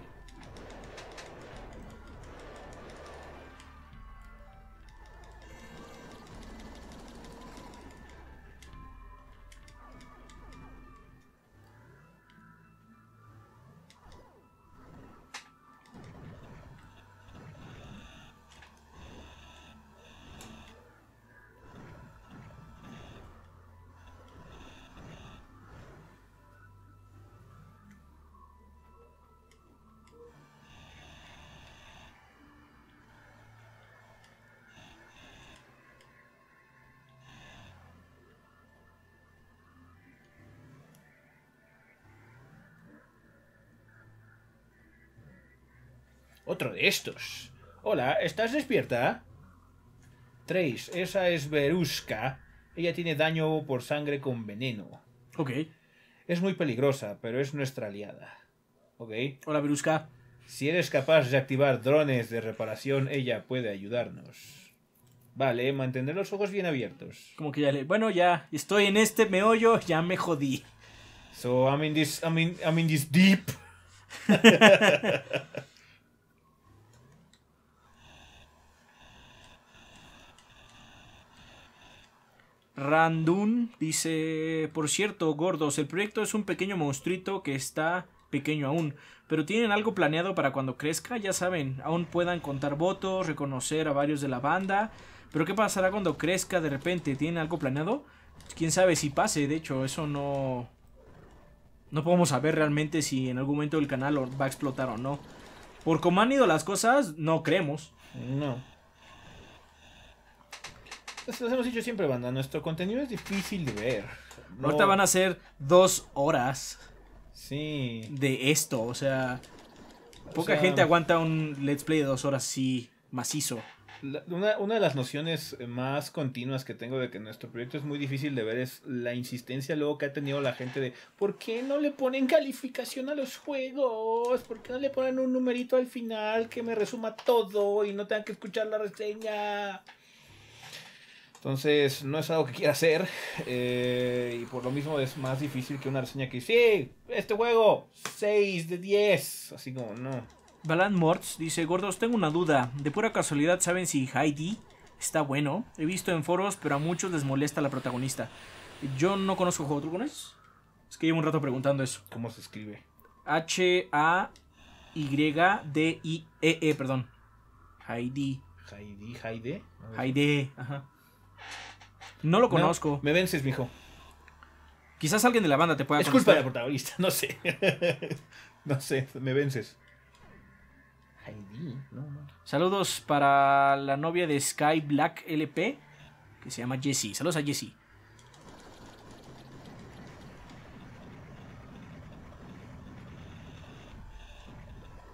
Otro de estos. Hola, ¿estás despierta? Trace, esa es Veruska. Ella tiene daño por sangre con veneno. Ok. Es muy peligrosa, pero es nuestra aliada. ¿Ok? Hola, Virusca. Si eres capaz de activar drones de reparación, ella puede ayudarnos. Vale, mantener los ojos bien abiertos. Como que ya le. Bueno, ya estoy en este meollo, ya me jodí. So I'm in this I'm in, I'm in this deep. *laughs* Randun dice, por cierto, gordos, el proyecto es un pequeño monstruito que está pequeño aún, pero tienen algo planeado para cuando crezca, ya saben, aún puedan contar votos, reconocer a varios de la banda, pero ¿qué pasará cuando crezca de repente? ¿Tienen algo planeado? Quién sabe si pase, de hecho, eso no... No podemos saber realmente si en algún momento el canal va a explotar o no. Por cómo han ido las cosas, no creemos. No. Los hemos dicho siempre, banda. Nuestro contenido es difícil de ver. No- Ahorita van a ser dos horas Sí. de esto, o sea... Poca sea- gente aguanta un let's play de dos horas así macizo. La- una, una de las nociones más continuas que tengo de que nuestro proyecto es muy difícil de ver es la insistencia luego que ha tenido la gente de ¿por qué no le ponen calificación a los juegos? ¿Por qué no le ponen un numerito al final que me resuma todo y no tengan que escuchar la reseña? Entonces, no es algo que quiera hacer. eh, y por lo mismo es más difícil que una reseña que sí, este juego, 6 de 10. Así como, no. Balan Morts dice, gordos, tengo una duda. De pura casualidad, ¿saben si Heidi está bueno? He visto en foros, pero a muchos les molesta la protagonista. Yo no conozco juego, ¿tú conoces? Es que llevo un rato preguntando eso. ¿Cómo se escribe? H-A-Y-D-I-E-E, E, perdón. Heidi. Heidi, Heide. Heidi, ajá. No lo conozco. No, me vences, mijo. Quizás alguien de la banda te pueda Es culpa de la protagonista, *laughs* no sé. *laughs* no sé, me vences. Heidi, no, no. Saludos para la novia de Sky Black LP, que se llama Jessie. Saludos a Jessie.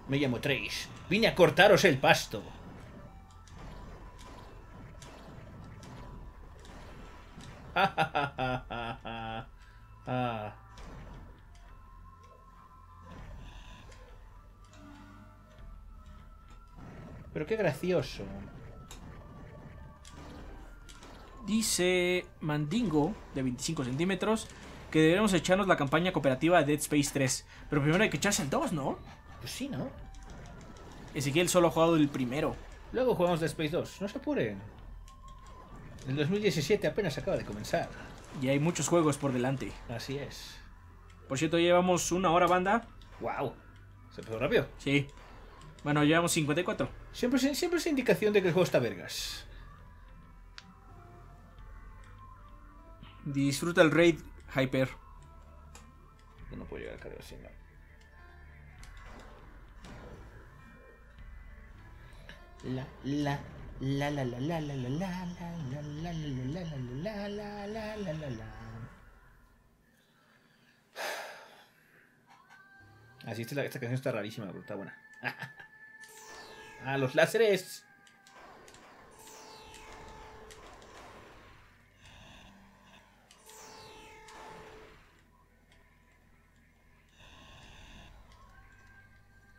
Me llamo Trace. Vine a cortaros el pasto. Ah. *laughs* Pero qué gracioso. Dice Mandingo, de 25 centímetros, que debemos echarnos la campaña cooperativa de Dead Space 3. Pero primero hay que echarse el 2, ¿no? Pues sí, ¿no? Ezequiel solo ha jugado el primero. Luego jugamos The Space 2. No se apuren. El 2017 apenas acaba de comenzar. Y hay muchos juegos por delante. Así es. Por cierto, llevamos una hora, banda. ¡Wow! Se pasó rápido. Sí. Bueno, llevamos 54. Siempre, es- siempre es indicación de que el juego está vergas. Disfruta el raid, Hyper. Yo no puedo llegar al cargo así, no. La la la la la la la la la la la la la la la la la la la la Así esta, esta canción está rarísima, pero está buena. ah, los láseres.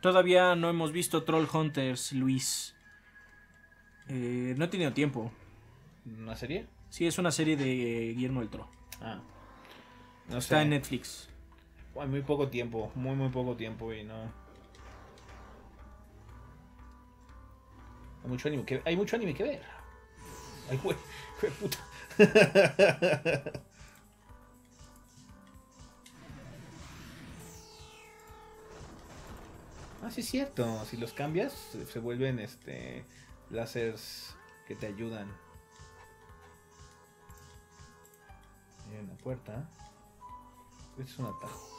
Todavía no hemos visto Troll Hunters, Luis. Eh, no he tenido tiempo. ¿Una serie? Sí, es una serie de Guillermo del Toro. Ah. No Está sé. en Netflix. Hay muy poco tiempo, muy muy poco tiempo y no. Hay mucho anime que, hay mucho anime que ver. Ay, güey, güey, puta. *laughs* ah, sí es cierto. Si los cambias, se, se vuelven este láseres que te ayudan. Hay una puerta. Este es un atajo.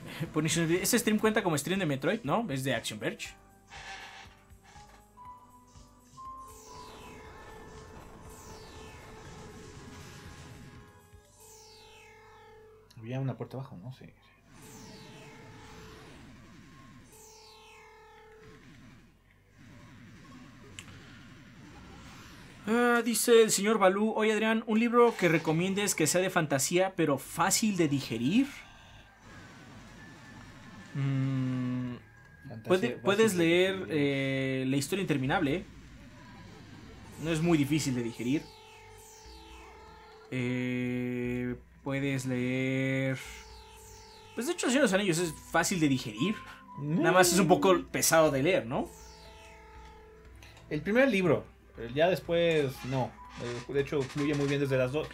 *laughs* Este stream cuenta como stream de Metroid, ¿no? Es de Action Verge. Había una puerta abajo, ¿no? Sí. sí. Acá dice el señor Balú, oye Adrián, un libro que recomiendes que sea de fantasía pero fácil de digerir. Mm, puede- puedes leer eh, La historia interminable. No es muy difícil de digerir. Eh, puedes leer... Pues de hecho, Señor de los Anillos es fácil de digerir. Nada más es un poco pesado de leer, ¿no? El primer libro, ya después no. Eh, De hecho, fluye muy bien desde las dos.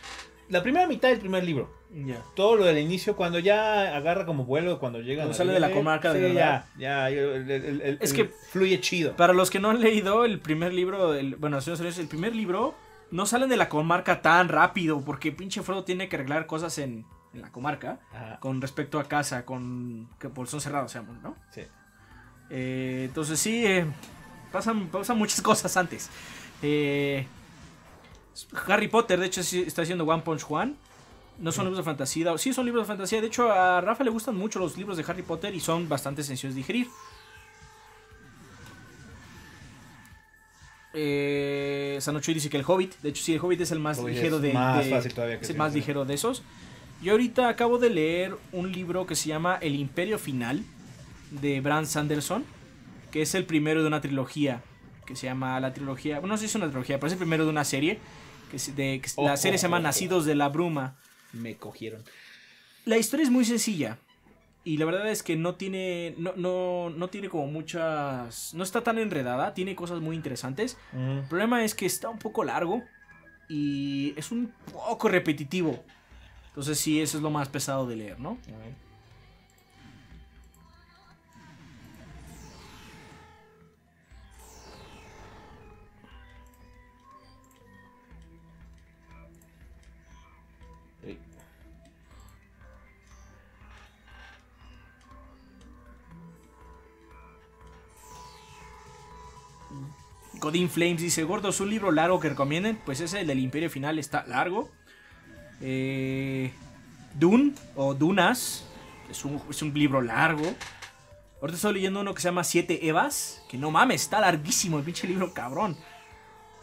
La primera mitad del primer libro. Ya. Todo lo del inicio, cuando ya agarra como vuelo, cuando llega Cuando sale de la comarca de sí, verdad. ya, ya, el- el- el- el- Es el- que- fluye chido. Para los que no han leído el primer libro, el, bueno, señores, señores, el primer libro no salen de la comarca tan rápido porque pinche Frodo tiene que arreglar cosas en, en la comarca Ajá, con respecto a casa, con que por son cerrados, seamos, ¿no? sí. Eh, entonces sí, eh, pasan, pasan muchas *laughs* cosas antes. Eh, Harry Potter, de hecho, está haciendo One Punch One. No son libros de fantasía. Sí, son libros de fantasía. De hecho, a Rafa le gustan mucho los libros de Harry Potter y son bastante sencillos de digerir. Eh, Sanocho dice que el Hobbit. De hecho, sí, el Hobbit es el más Hobbit ligero es de. más de- fácil todavía que es el más ligero de esos. Yo ahorita acabo de leer un libro que se llama El Imperio Final de Brand Sanderson, que es el primero de una trilogía que se llama la trilogía, bueno, no sé si es una trilogía, pero es el primero de una serie, que, se- de, que la serie se llama ojo. Nacidos de la Bruma. Me cogieron. La historia es muy sencilla y la verdad es que no tiene, no, no, no tiene como muchas, no está tan enredada, tiene cosas muy interesantes. El problema es que está un poco largo y es un poco repetitivo. Entonces sí, eso es lo más pesado de leer, ¿no? A ver. Godin Flames dice, gordo, ¿es un libro largo que recomienden? Pues ese, el del Imperio Final, está largo. Eh, Dune, o Dunas, es un, es un libro largo. Ahorita estoy leyendo uno que se llama Siete Evas, que no mames, está larguísimo el pinche libro, cabrón.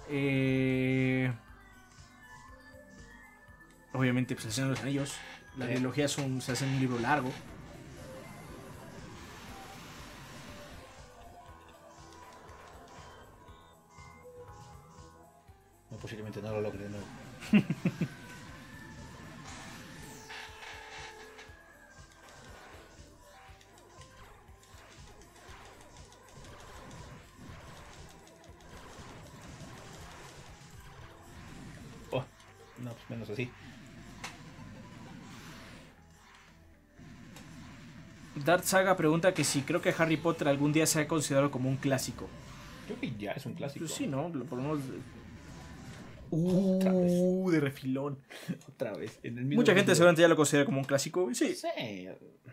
Eh, obviamente, pues El Señor de los Anillos. La un- se hace un libro largo. Posiblemente no lo logre, no. *laughs* Oh, no, pues menos así. Dart Saga pregunta que si creo que Harry Potter algún día se ha considerado como un clásico. Creo que ya es un clásico. Pues sí, ¿no? Por lo menos. Otra vez. Uh, de refilón. *laughs* Otra vez. en el mismo Mucha gente seguramente ya lo considera como un clásico. Sí. Sí.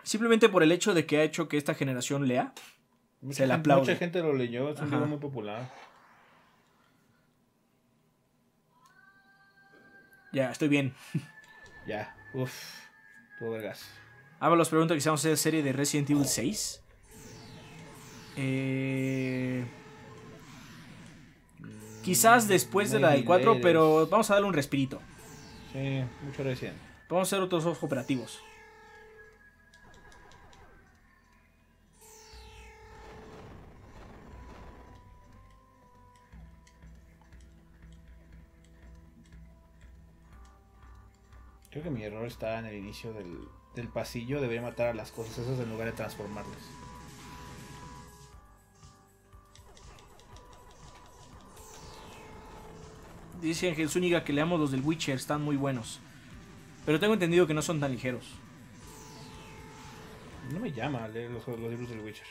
Simplemente por el hecho de que ha hecho que esta generación lea. Mucha Se le gente- aplaude. Mucha gente lo leyó, es un libro muy popular. Ya, estoy bien. *laughs* Ya, uff, todo vergas. Ábalos pregunta que si vamos a hacer serie de Resident Evil 6. Eh, Quizás después de la del 4, Maybe pero vamos a darle un respirito. Sí, mucho recién. Vamos a hacer otros juegos cooperativos. Creo que mi error está en el inicio del, del pasillo. Debería matar a las cosas esas en lugar de transformarlas. Dice Ángel Zúñiga que leamos los del Witcher, están muy buenos. Pero tengo entendido que no son tan ligeros. No me llama leer los, los libros del Witcher.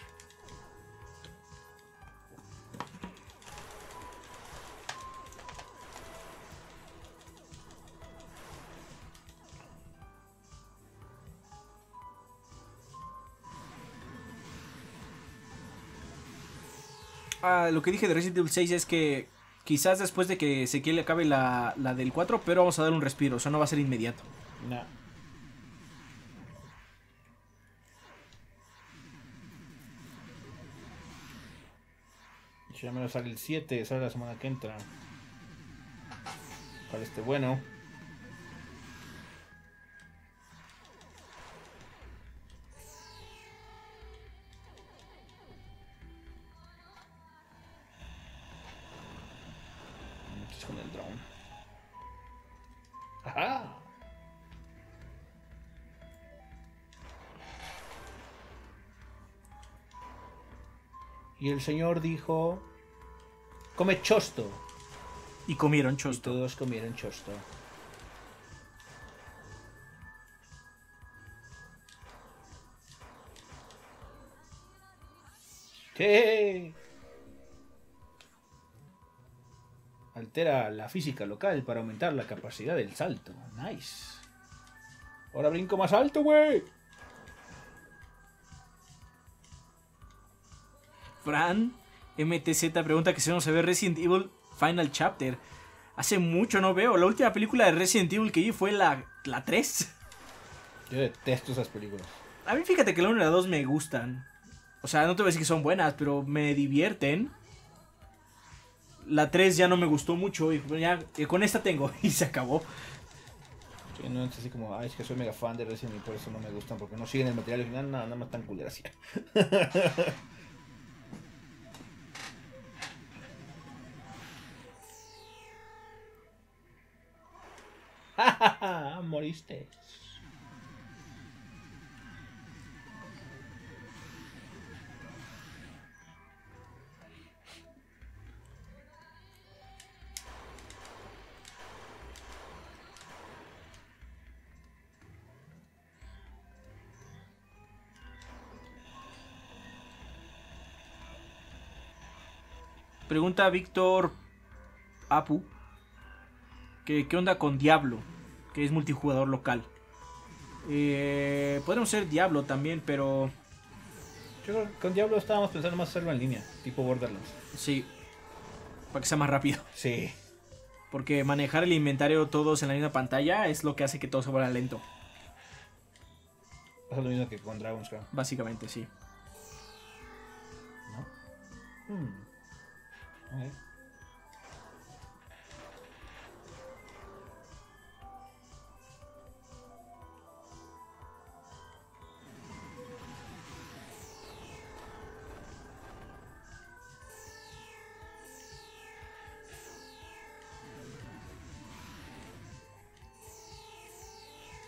Ah, lo que dije de Resident Evil 6 es que quizás después de que Ezequiel acabe la, la del 4, pero vamos a dar un respiro, o sea, no va a ser inmediato. No. Ya menos sale el 7, sale la semana que entra. Ojalá esté bueno. Y el señor dijo: Come chosto. Y comieron Y chosto. todos comieron chosto. ¿Qué? Altera la física local para aumentar la capacidad del salto. Nice. Ahora brinco más alto, güey. Fran MTZ pregunta que si no se ve Resident Evil Final Chapter. Hace mucho no veo. La última película de Resident Evil que vi fue la, la 3. Yo detesto esas películas. A mí fíjate que la 1 y la 2 me gustan. O sea, no te voy a decir que son buenas, pero me divierten. La 3 ya no me gustó mucho y ya eh, con esta tengo *laughs* y se acabó. Sí, no es así como, ay, es que soy mega fan de Resident Evil y por eso no me gustan, porque no siguen el material original, nada, nada más tan culeras *laughs* *laughs* Moriste. Pregunta Víctor Apu. Que, ¿Qué onda con Diablo? Que es multijugador local. Eh, podemos ser Diablo también, pero Yo creo que con Diablo estábamos pensando más hacerlo en línea, tipo Borderlands. sí. Para que sea más rápido. Sí. Porque manejar el inventario todos en la misma pantalla es lo que hace que todo se vuelva lento. Pasa lo mismo que con Dragon's Crown. Básicamente, sí. ¿No? Hmm.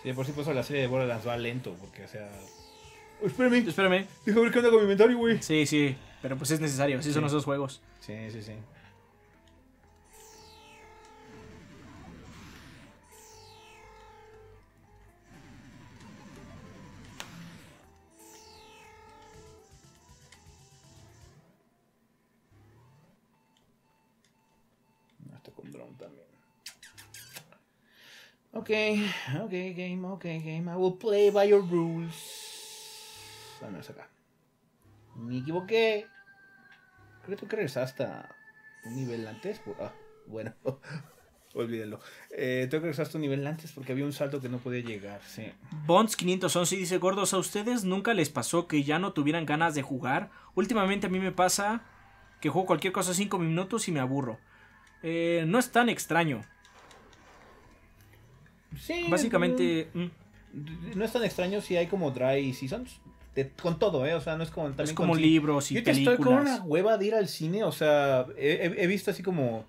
Sí, de por sí por eso la serie de Borderlands va lento, porque, o sea... Oh, espérame, Espérame. déjame ver qué onda con mi inventario, güey. Sí, sí. Pero pues es necesario. Así son Sí. esos juegos. Sí, sí, sí. Ok, ok, game, ok, game. I will play by your rules. Es acá. Me equivoqué. Creo que tú regresaste hasta un nivel antes. Ah, bueno, *laughs* olvídenlo. Eh, tengo que regresar hasta un nivel antes porque había un salto que no podía llegar. Sí. Bonds 511 dice, gordos, ¿a ustedes nunca les pasó que ya no tuvieran ganas de jugar? Últimamente a mí me pasa que juego cualquier cosa 5 minutos y me aburro. Eh, no es tan extraño. Sí. Básicamente... No, no es tan extraño si hay como dry seasons. de- con todo, ¿eh? O sea, no es como también es como con- libros y Yo que estoy con películas. una hueva de ir al cine, o sea, he, visto así como...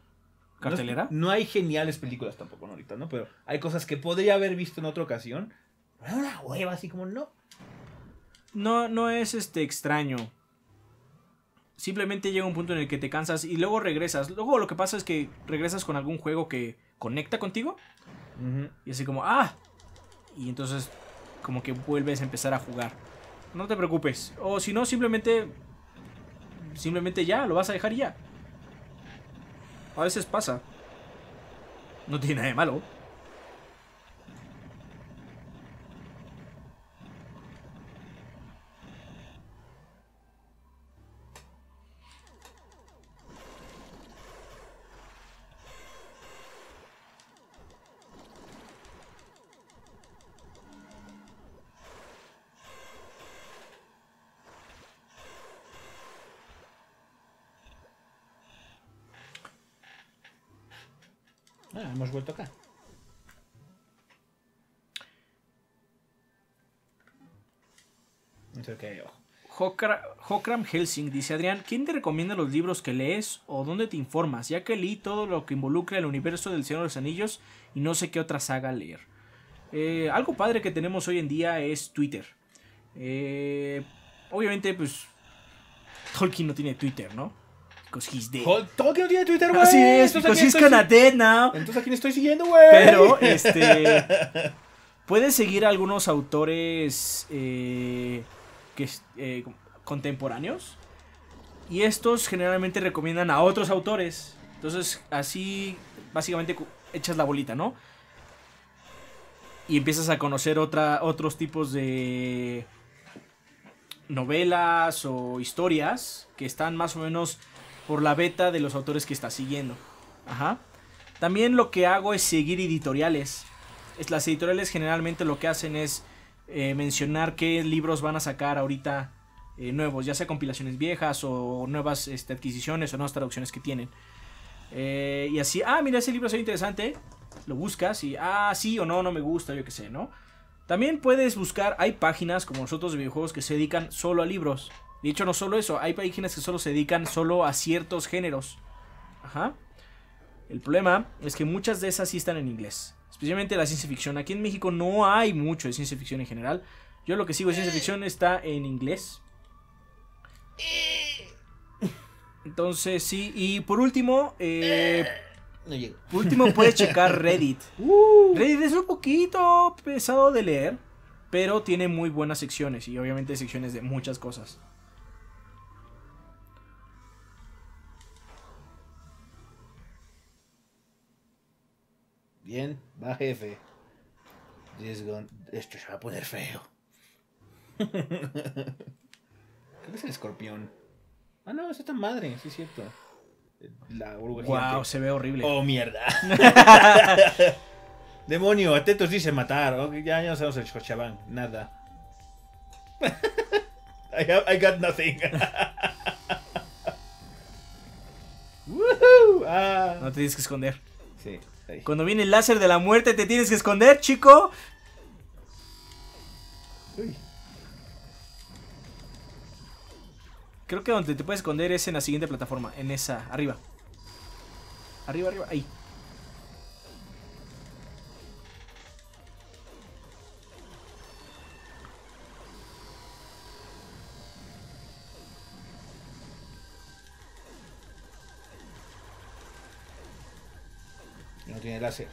¿Cartelera? No, hay geniales películas tampoco ¿no? ahorita, ¿no? Pero hay cosas que podría haber visto en otra ocasión. Pero una hueva así como, no. No, no es este extraño. Simplemente llega un punto en el que te cansas y luego regresas. Luego lo que pasa es que regresas con algún juego que conecta contigo. Y así como, ah. Y entonces como que vuelves a empezar a jugar. No te preocupes. O si no, simplemente... Simplemente ya, lo vas a dejar y ya. A veces pasa. No tiene nada de malo. Hokram Helsing dice Adrián, ¿quién te recomienda los libros que lees o dónde te informas? Ya que leí todo lo que involucra el universo del Señor de los Anillos y no sé qué otra saga leer. Eh, algo padre que tenemos hoy en día es Twitter. Eh, obviamente, pues Tolkien no tiene Twitter, ¿no? Que no tiene Twitter, güey. Así es, Entonces, ¿a because he's dead now. Entonces, ¿a quién estoy siguiendo, güey? Pero, este. *laughs* Puedes seguir a algunos autores eh, que, eh, contemporáneos. Y estos generalmente recomiendan a otros autores. Entonces, así, básicamente, echas la bolita, ¿no? Y empiezas a conocer otros tipos de novelas o historias que están más o menos por la beta de los autores que estás siguiendo. Ajá. También lo que hago es seguir editoriales. Es, las editoriales generalmente lo que hacen es eh, mencionar qué libros van a sacar ahorita eh, nuevos, ya sea compilaciones viejas o nuevas este, adquisiciones o nuevas traducciones que tienen. Eh, y así, ah, mira, ese libro es interesante, lo buscas y, ah, sí o no, no me gusta, yo qué sé, ¿no? También puedes buscar, hay páginas como nosotros de videojuegos que se dedican solo a libros. De hecho, no solo eso, hay páginas que solo se dedican solo a ciertos géneros. Ajá. El problema es que muchas de esas sí están en inglés. Especialmente la ciencia ficción. Aquí en México no hay mucho de ciencia ficción en general. Yo lo que sigo de ciencia ficción está en inglés. Entonces, sí. Y por último, eh, No llego. por último puedes *laughs* checar Reddit. Reddit es un poquito pesado de leer, pero tiene muy buenas secciones y obviamente secciones de muchas cosas. Bien, va jefe. Esto se va a poner feo. *laughs* Creo que es el escorpión. Ah, no, es esta madre, sí es cierto. La oruga Wow, gigante. se ve horrible. Oh, mierda. *laughs* Demonio, atentos dice matar. Ok, ya, ya no sabemos el. Nada. *laughs* I, have- I got nothing. *laughs* Ah. No te tienes que esconder. Sí, ahí. Cuando viene el láser de la muerte te tienes que esconder, chico. Uy. Creo que donde te puedes esconder es en la siguiente plataforma, en esa, arriba. Arriba, arriba, ahí. No tiene láser.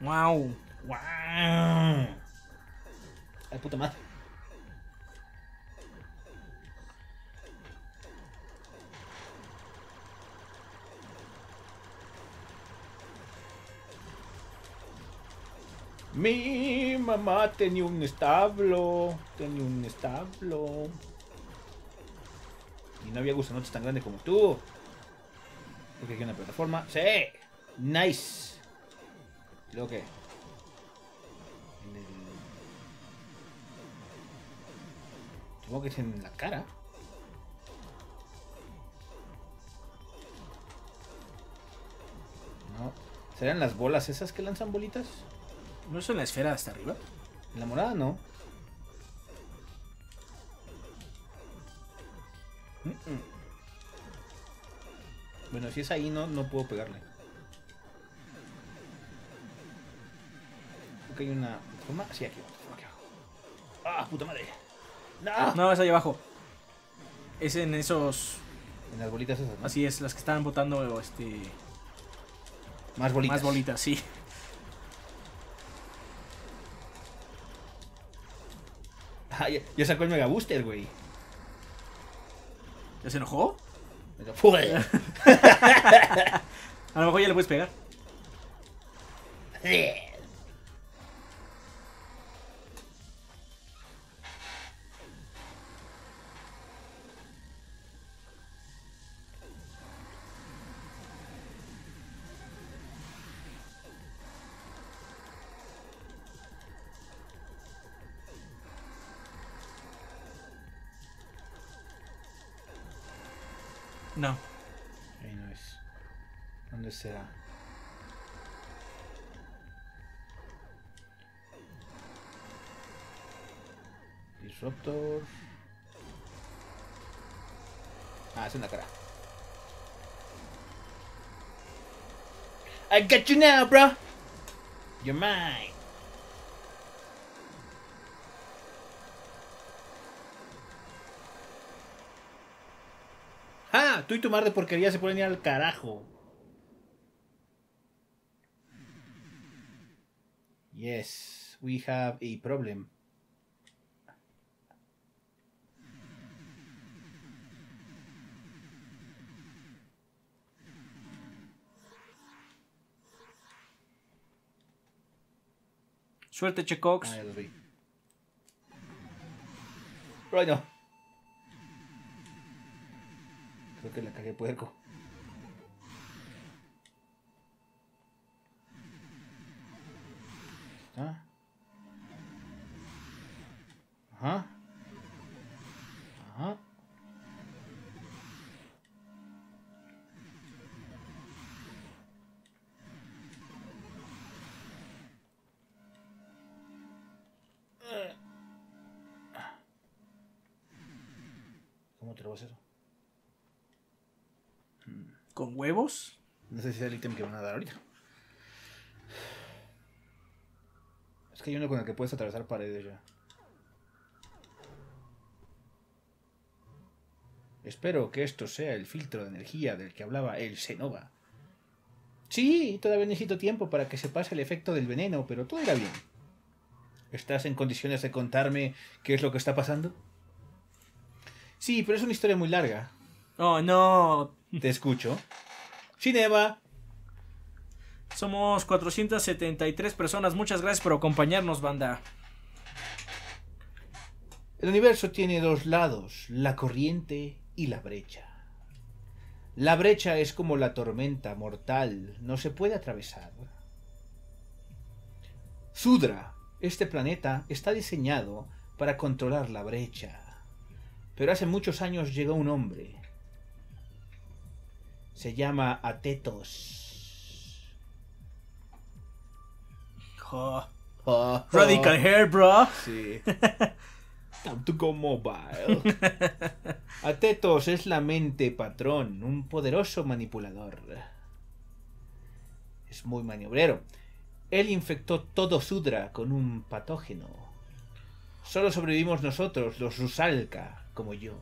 Wow. ¡Wow! Ay, puta madre. Mi mamá tenía un establo, tenía un establo. Y no había gusanotes tan grande como tú. Porque aquí hay una plataforma. ¡Sí! ¡Nice! Luego que. Supongo que es en la cara. No. ¿Serán las bolas esas que lanzan bolitas? ¿No es en la esfera hasta arriba? En la morada no. Bueno, si es ahí no, no puedo pegarle. Creo que hay una forma. Sí, aquí abajo, aquí abajo. ¡Ah, puta madre! ¡No! No, es ahí abajo. Es en esos. En las bolitas esas, ¿no? Así es, las que estaban botando este. Más bolitas. Más bolitas, sí. *laughs* Ah, ya, ya sacó el Mega Booster, güey. ¿Ya se enojó? ¡Fue! *laughs* A lo mejor ya le puedes pegar. *laughs* Disruptor. Ah, es una cara. I got you now, bro. You're mine. ¡Ah! Tú y tu mar de porquería se pueden ir al carajo. Yes, we have a problem. Suerte, Checox. Ah. Creo que la cagué puerco. ¿Ah? Ajá. Ajá. Huevos? No sé si es el ítem que van a dar ahorita. Es que hay uno con el que puedes atravesar paredes ya. Espero que esto sea el filtro de energía del que hablaba el Senova. Sí, todavía necesito tiempo para que se pase el efecto del veneno, pero todo irá bien. ¿Estás en condiciones de contarme qué es lo que está pasando? Sí, pero es una historia muy larga. Oh, no. Te escucho. *laughs* Cinema. Somos 473 personas. Muchas gracias por acompañarnos, banda. El universo tiene dos lados, la corriente y la brecha. La brecha es como la tormenta mortal, no se puede atravesar. Sudra, este planeta, está diseñado para controlar la brecha. Pero hace muchos años llegó un hombre. Se llama Atetos. Oh, Ah, Radical Hair, bro. Sí. Time to go mobile. Atetos es la mente patrón, un poderoso manipulador. Es muy maniobrero. Él infectó todo Sudra con un patógeno. Solo sobrevivimos nosotros, los Rusalka, como yo.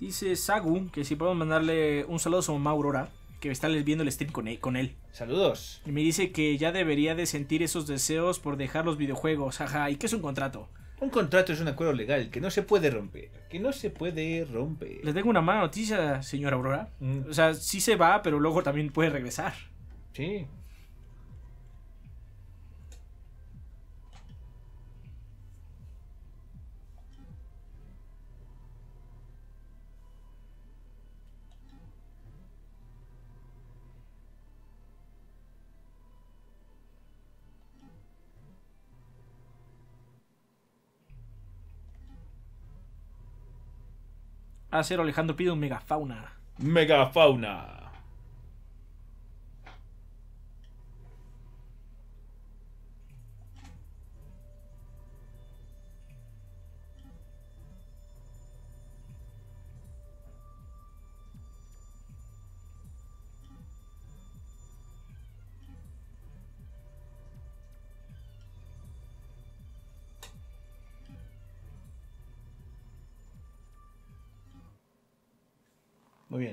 Dice Sagu que si podemos mandarle un saludo a su mamá Aurora, que está viendo el stream con él, con él. Saludos. Y me dice que ya debería de sentir esos deseos por dejar los videojuegos. Jaja, ¿y qué es un contrato? Un contrato es un acuerdo legal que no se puede romper. Que no se puede romper. Le tengo una mala noticia, señora Aurora. Mm, O sea, sí se va, pero luego también puede regresar. Sí. A cero Alejandro pide un megafauna. Megafauna.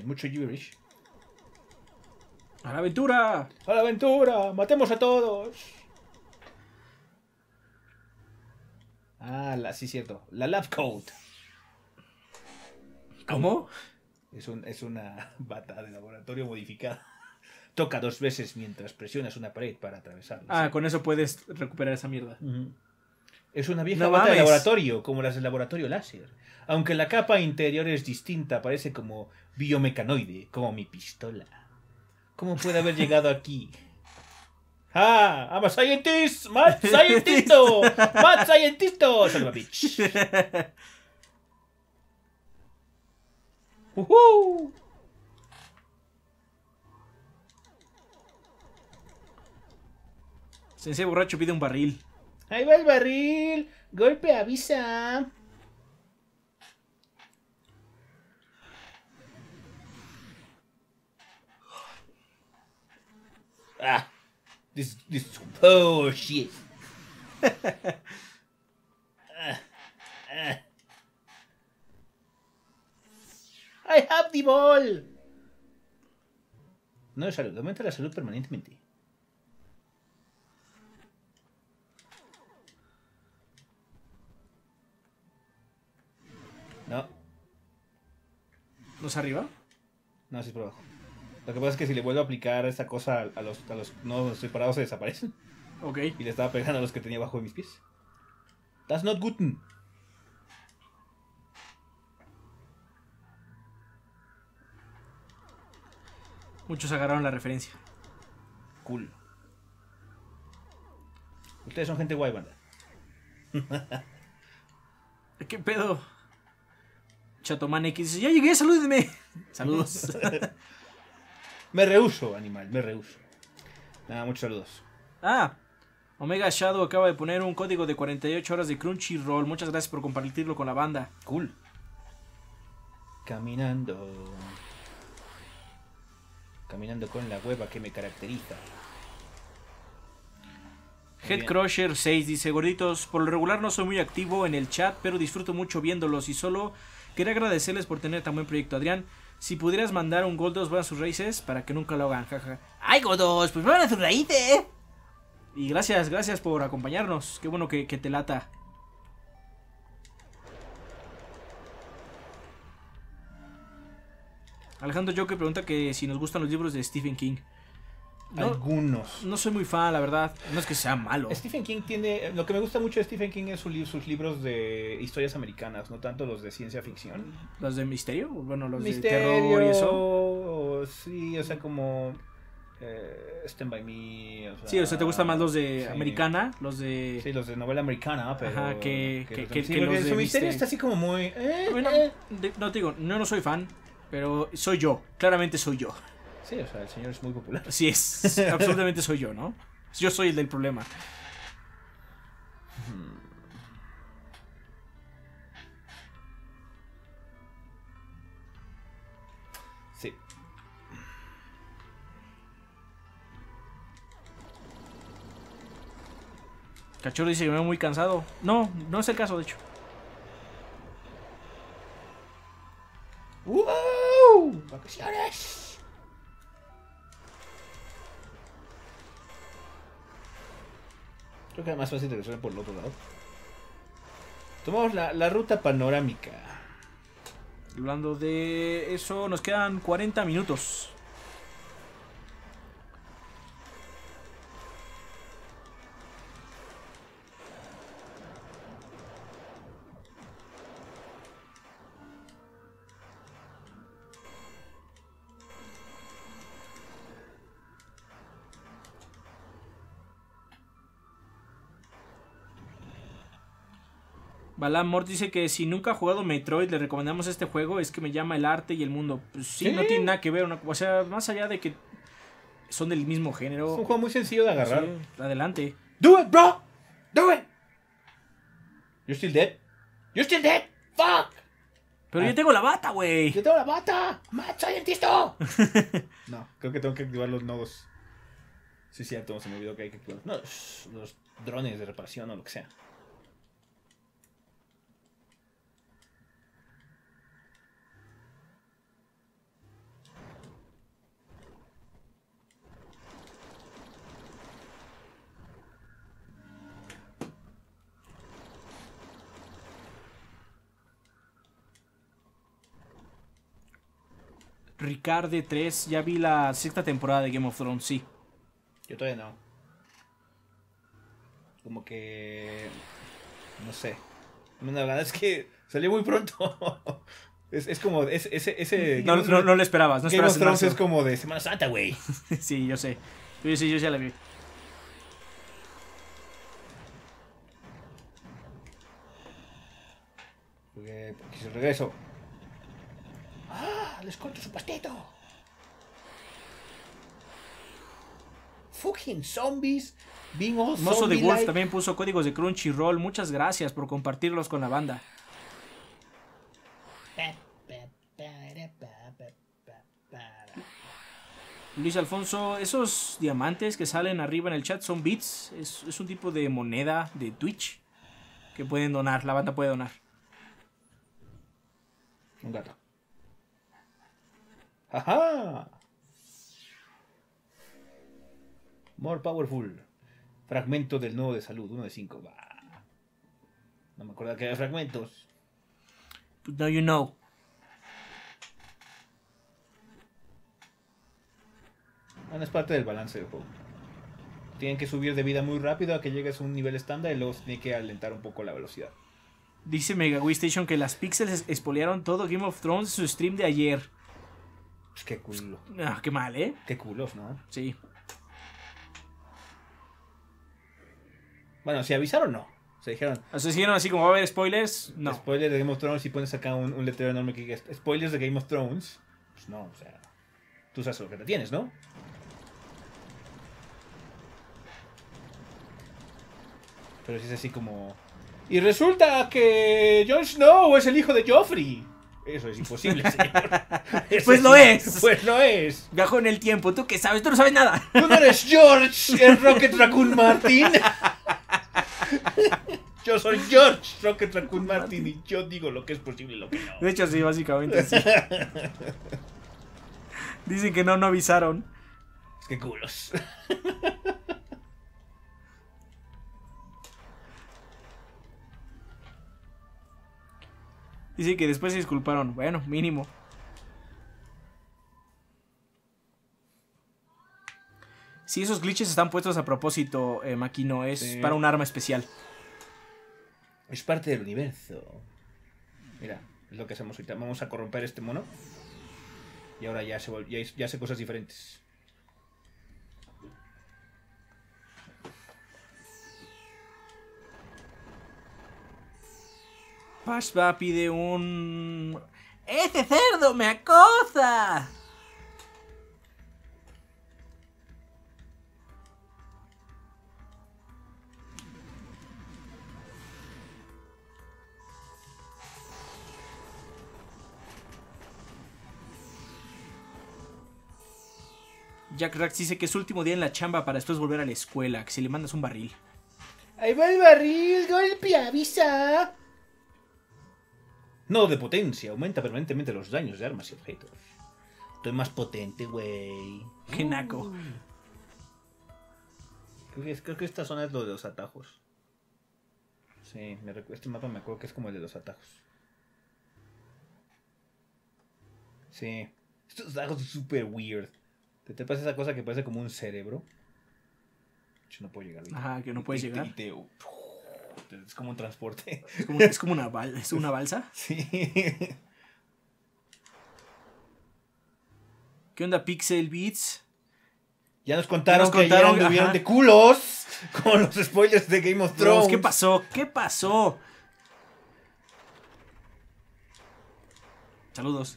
Mucho gibberish. ¡A la aventura! ¡A la aventura! ¡Matemos a todos! Ah, la, sí, cierto. La Lab Coat. ¿Cómo? Es, un- es una *laughs* bata de laboratorio modificada. Toca dos veces mientras presionas una pared para atravesarla. Ah, con eso puedes recuperar esa mierda. Es una vieja No bata de laboratorio, como las del laboratorio láser. Aunque la capa interior es distinta, parece como biomecanoide, como mi pistola. ¿Cómo puede haber llegado aquí? *laughs* ¡Ah! ¡I'm a scientist! ¡Mad scientist! ¡Mad scientist! ¡Son of a bitch! *laughs* ¡Uhú! Sensei borracho pide un barril. Ahí va el barril. Golpe avisa. Ah. This this oh shit. Ah, ah. I have the ball. No de salud, aumenta la salud permanentemente. No, ¿No es arriba? no, es por abajo. Lo que pasa es que si le vuelvo a aplicar esta cosa a- los, a los no donde estoy parado se desaparecen. Ok. Y le estaba pegando a los que tenía abajo de mis pies. That's not good. Muchos agarraron la referencia. Cool. Ustedes son gente guay, banda. *laughs* ¿Qué pedo? Chatoman X dice, ya llegué, salúdeme. *laughs* Saludos. *laughs* Me rehuso, animal, me rehuso. Nada, muchos saludos. ah, Omega Shadow acaba de poner un código de 48 horas de Crunchyroll. Muchas gracias por compartirlo con la banda. Cool. Caminando. Caminando con la hueva que me caracteriza. Headcrusher 6 dice, gorditos, por lo regular no soy muy activo en el chat, pero disfruto mucho viéndolos y solo quería agradecerles por tener tan buen proyecto. Adrián, si pudieras mandar un Goldos van a sus raíces para que nunca lo hagan, jaja. ¡Ay, Goldos! Pues van a sus raíces. Y gracias, gracias por acompañarnos. Qué bueno que, que te lata. Alejandro Joker pregunta que si nos gustan los libros de Stephen King. No, Algunos. no soy muy fan, la verdad. No es que sea malo. Stephen King tiene. Lo que me gusta mucho de Stephen King es su li- sus libros de historias americanas, no tanto los de ciencia ficción. ¿Los de misterio? Bueno, los Misterio. de terror y eso. o- Sí, o sea, como. eh, Stand by Me. O sea, Sí, o sea, te gustan más los de sí. americana, los de... Sí, los de novela americana, pero. Ajá, que- los que- de- que- sí, que porque los de su misterio misterio. está así como muy. eh, Bueno, eh. no te digo, no, no soy fan, pero soy yo. Claramente soy yo. Sí, o sea, el señor es muy popular. Así es, *laughs* absolutamente soy yo, ¿no? Yo soy el del problema. Sí. Cachorro dice que me veo muy cansado. No, no es el caso, de hecho. ¡Wow! ¡Vacaciones! Creo que era más fácil de resolver por el otro lado. Tomamos la, la ruta panorámica. Hablando de eso, nos quedan 40 minutos. Balam Mort dice que si nunca ha jugado Metroid, le recomendamos este juego. Es que me llama el arte y el mundo. Pues sí, Sí. no tiene nada que ver. una- o sea, más allá de que son del mismo Es género. un juego muy sencillo de agarrar. sí, adelante. Do it, bro! Do it! You're still dead? You're still dead! Fuck! Pero Ah. yo tengo la bata, güey. ¡Yo tengo la bata! ¡Mad Scientist! *laughs* no, creo que tengo que activar los nodos. Sí, cierto, se me olvidó que hay que activar. No, los, los drones de reparación o lo que sea. Ricarde 3, ya vi la sexta temporada de Game of Thrones, sí. Yo todavía no. Como que. No sé. No, la verdad es que salió muy pronto. *laughs* es, es como. Es, ese, ese No, no, no lo esperabas, no Game of esperabas Thrones en es como de Semana Santa, güey. *laughs* Sí, yo sé. Yo sí, yo ya la vi. Porque, porque si regreso. ¡Les corto su pastito! ¡Fucking zombies! Bingo, Mozo de Wolf también puso códigos de Crunchyroll. Muchas gracias por compartirlos con la banda. Luis Alfonso, esos diamantes que salen arriba en el chat son bits. Es, es un tipo de moneda de Twitch que pueden donar. La banda puede donar. Un gato. ¡Ajá! More powerful. Fragmento del nodo de salud, uno de cinco. Bah. No me acuerdo que había fragmentos. But now you know. Bueno, es parte del balance del juego. Tienen que subir de vida muy rápido a que llegues a un nivel estándar y luego se tiene que alentar un poco la velocidad. Dice Mega Wii Station que las pixels espolearon todo Game of Thrones en su stream de ayer. Pues qué culo. Ah, qué mal, ¿eh? Qué culos, ¿no? Sí. Bueno, si avisaron, no. Se dijeron, O sea, dijeron así como va a haber spoilers. No. spoiler de Game of Thrones y pones acá un, un letrero enorme que diga spoilers de Game of Thrones. Pues no, o sea, tú sabes lo que te tienes, ¿no? Pero si es así como... Y resulta que Jon Snow es el hijo de Joffrey. Eso es imposible, *laughs* señor. Eso Pues lo es. Pues lo es. Viajó en el tiempo. ¿Tú qué sabes? Tú no sabes nada. Tú no eres George, el Rocket Raccoon Martin. Yo soy George Rocket Raccoon Martin y yo digo lo que es posible y lo que no. De hecho, sí, básicamente sí. *laughs* Dicen que no, no avisaron. Qué culos. Dicen que después se disculparon. Bueno, mínimo. Si esos glitches están puestos a propósito, eh, Maquino, es Sí. para un arma especial. Es parte del universo. Mira, es lo que hacemos ahorita. Vamos a corromper este mono. Y ahora ya, se ya, ya hace cosas diferentes. Pashba pide un... ¡Ese cerdo me acosa! Jack Rax dice que es último día en la chamba para después volver a la escuela, que si le mandas un barril. Ahí va el barril, golpe, avisa. No de potencia, aumenta permanentemente los daños de armas y objetos. Estoy más potente, güey. ¡Qué naco! Creo que, creo que esta zona es lo de los atajos. Sí, me este mapa me acuerdo que es como el de los atajos. Sí. Estos atajos son super weird. Te, te pasa esa cosa que parece como un cerebro. Yo no puedo llegar. Ajá, que no puedes Y te- llegar. y te- es como un transporte. *laughs* Es como, es como una, bal- ¿es una balsa. *laughs* Sí. ¿Qué onda, Pixel Beats? Ya nos contaron, nos que contaron, anduvieron ajá. de culos *laughs* con los spoilers de Game of Thrones. Dios, ¿Qué pasó? ¿Qué pasó? Saludos.